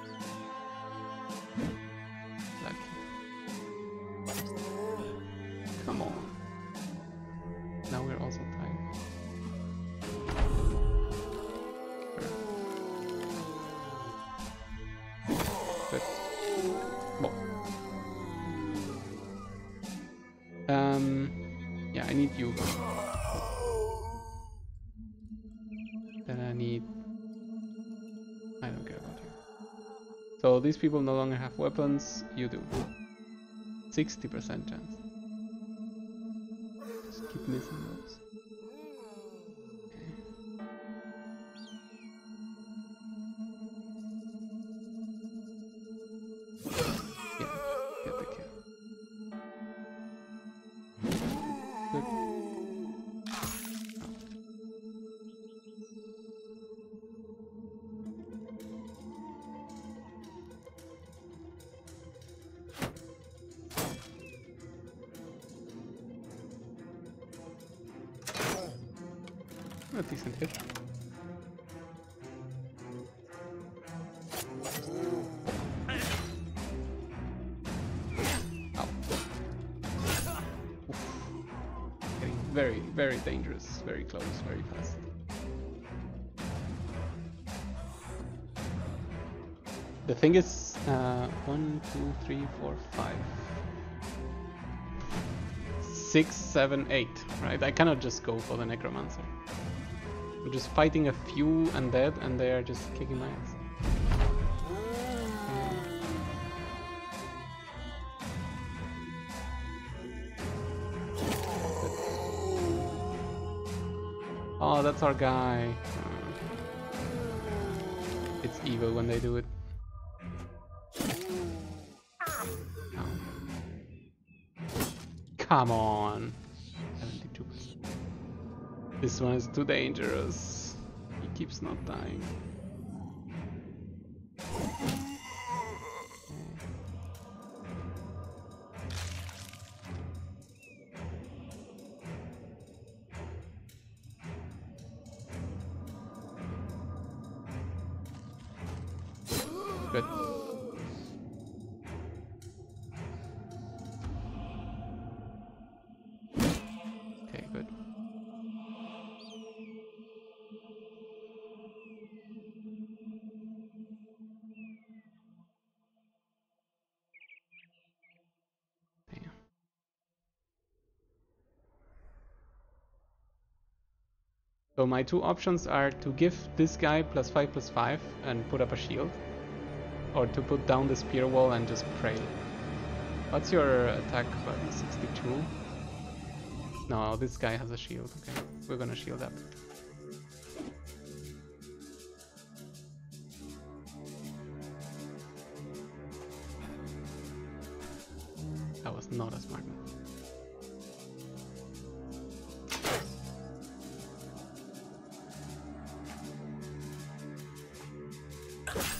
These people no longer have weapons. You do. 60% chance. Just keep missing The thing is, uh, one, two, three, four, five, six, seven, eight, right? I cannot just go for the necromancer. I'm just fighting a few undead and they are just kicking my ass. Oh, that's our guy. It's evil when they do it. Come on. 72%. This one is too dangerous. He keeps not dying. So my two options are to give this guy plus 5 plus 5 and put up a shield. Or to put down the spear wall and just pray. What's your attack button? 62? No, this guy has a shield. Okay, we're gonna shield up. That was not a smart move.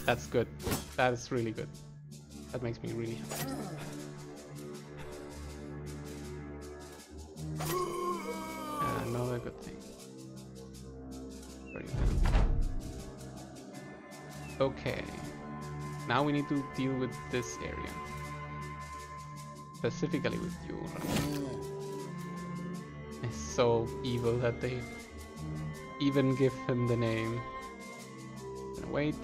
That's good. That is really good. That makes me really happy. Another good thing. Okay. Now we need to deal with this area. Specifically with you. It's so evil that they even give him the name. Wait.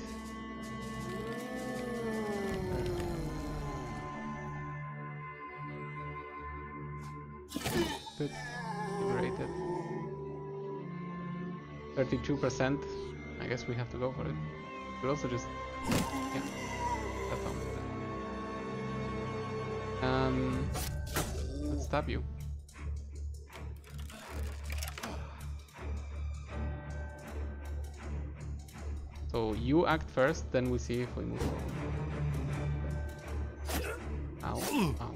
32%. I guess we have to go for it. Could also just... Yeah. That sounds better. Um... Let's stab you. So you act first, then we see if we move ow, ow.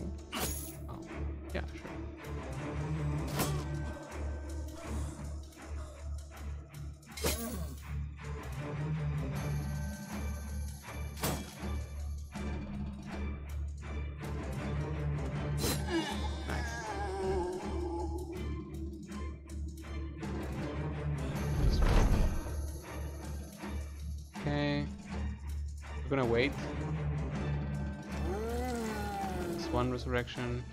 One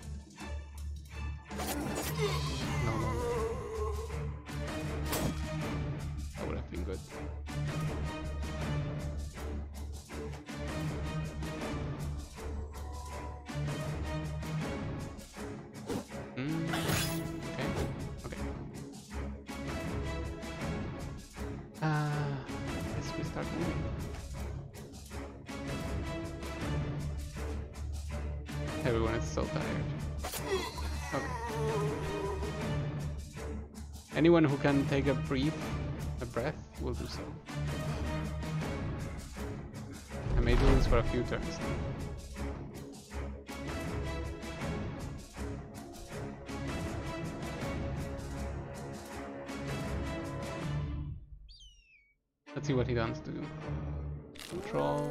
Anyone who can take a breath, a breath, will do so. I may do this for a few turns. Let's see what he wants to do. Control,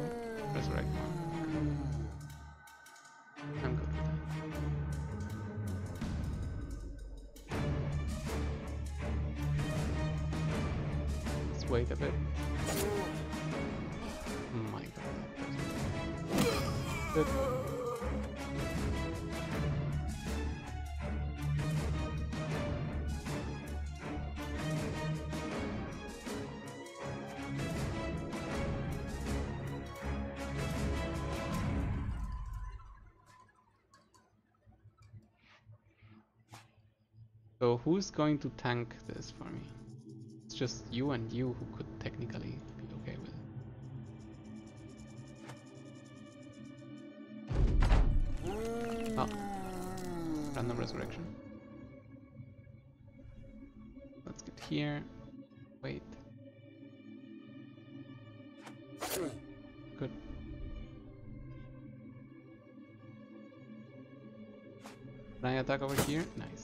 resurrect one. Wait a bit. Oh my god. Good. So who's going to tank this for me? It's just you and you who could technically be okay with it. Oh. Random resurrection. Let's get here. Wait. Good. Can I attack over here? Nice.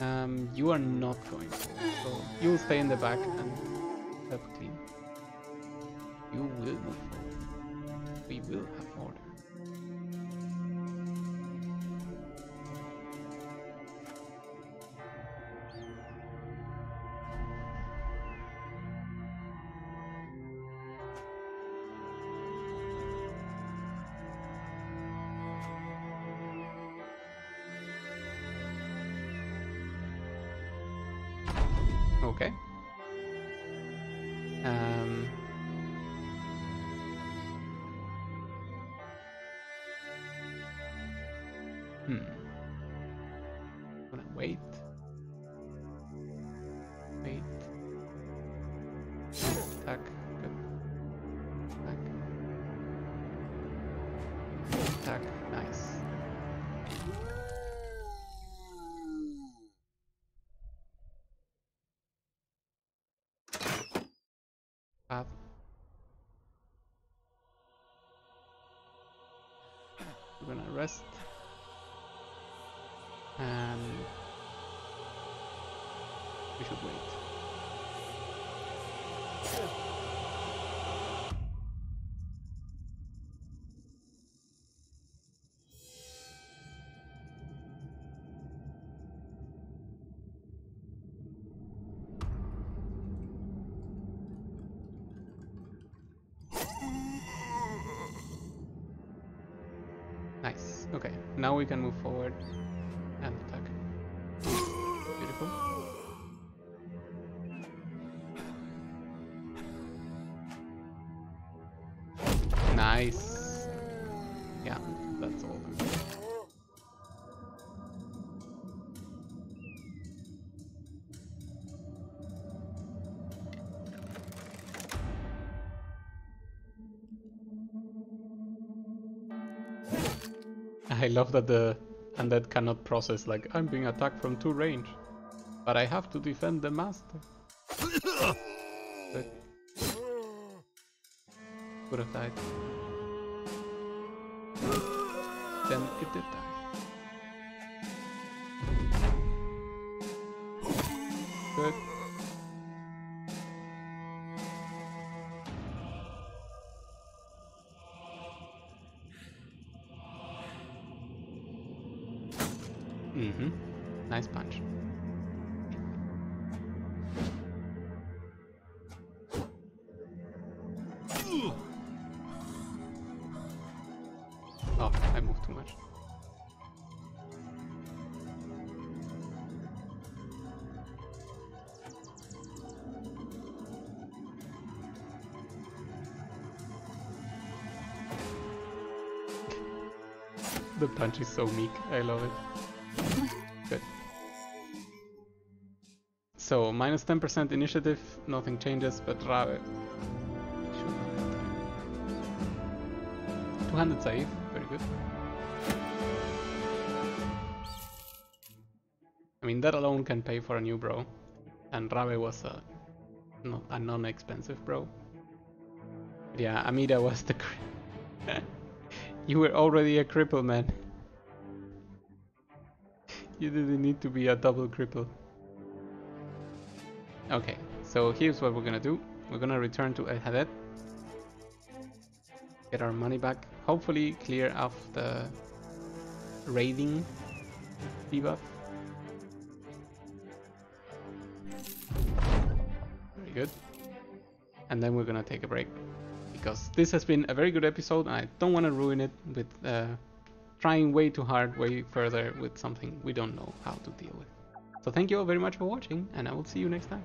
Um, you are not going to. So you will stay in the back and help clean. You will move forward. We will now we can move forward and attack. Beautiful. Nice. I love that the undead cannot process like I'm being attacked from two range. But I have to defend the master. But could have died. Then it did die. The is so meek. I love it. Good. So, minus 10% initiative, nothing changes, but Rabe. Two-handed saif, very good. I mean, that alone can pay for a new bro. And Rabe was a, not a non-expensive bro. Yeah, Amida was the... [laughs] you were already a cripple, man. You didn't need to be a double cripple. Okay, so here's what we're gonna do. We're gonna return to El Hadet. Get our money back. Hopefully clear off the raiding debuff. Very good. And then we're gonna take a break. Because this has been a very good episode and I don't want to ruin it with uh, trying way too hard, way further with something we don't know how to deal with. So thank you all very much for watching and I will see you next time.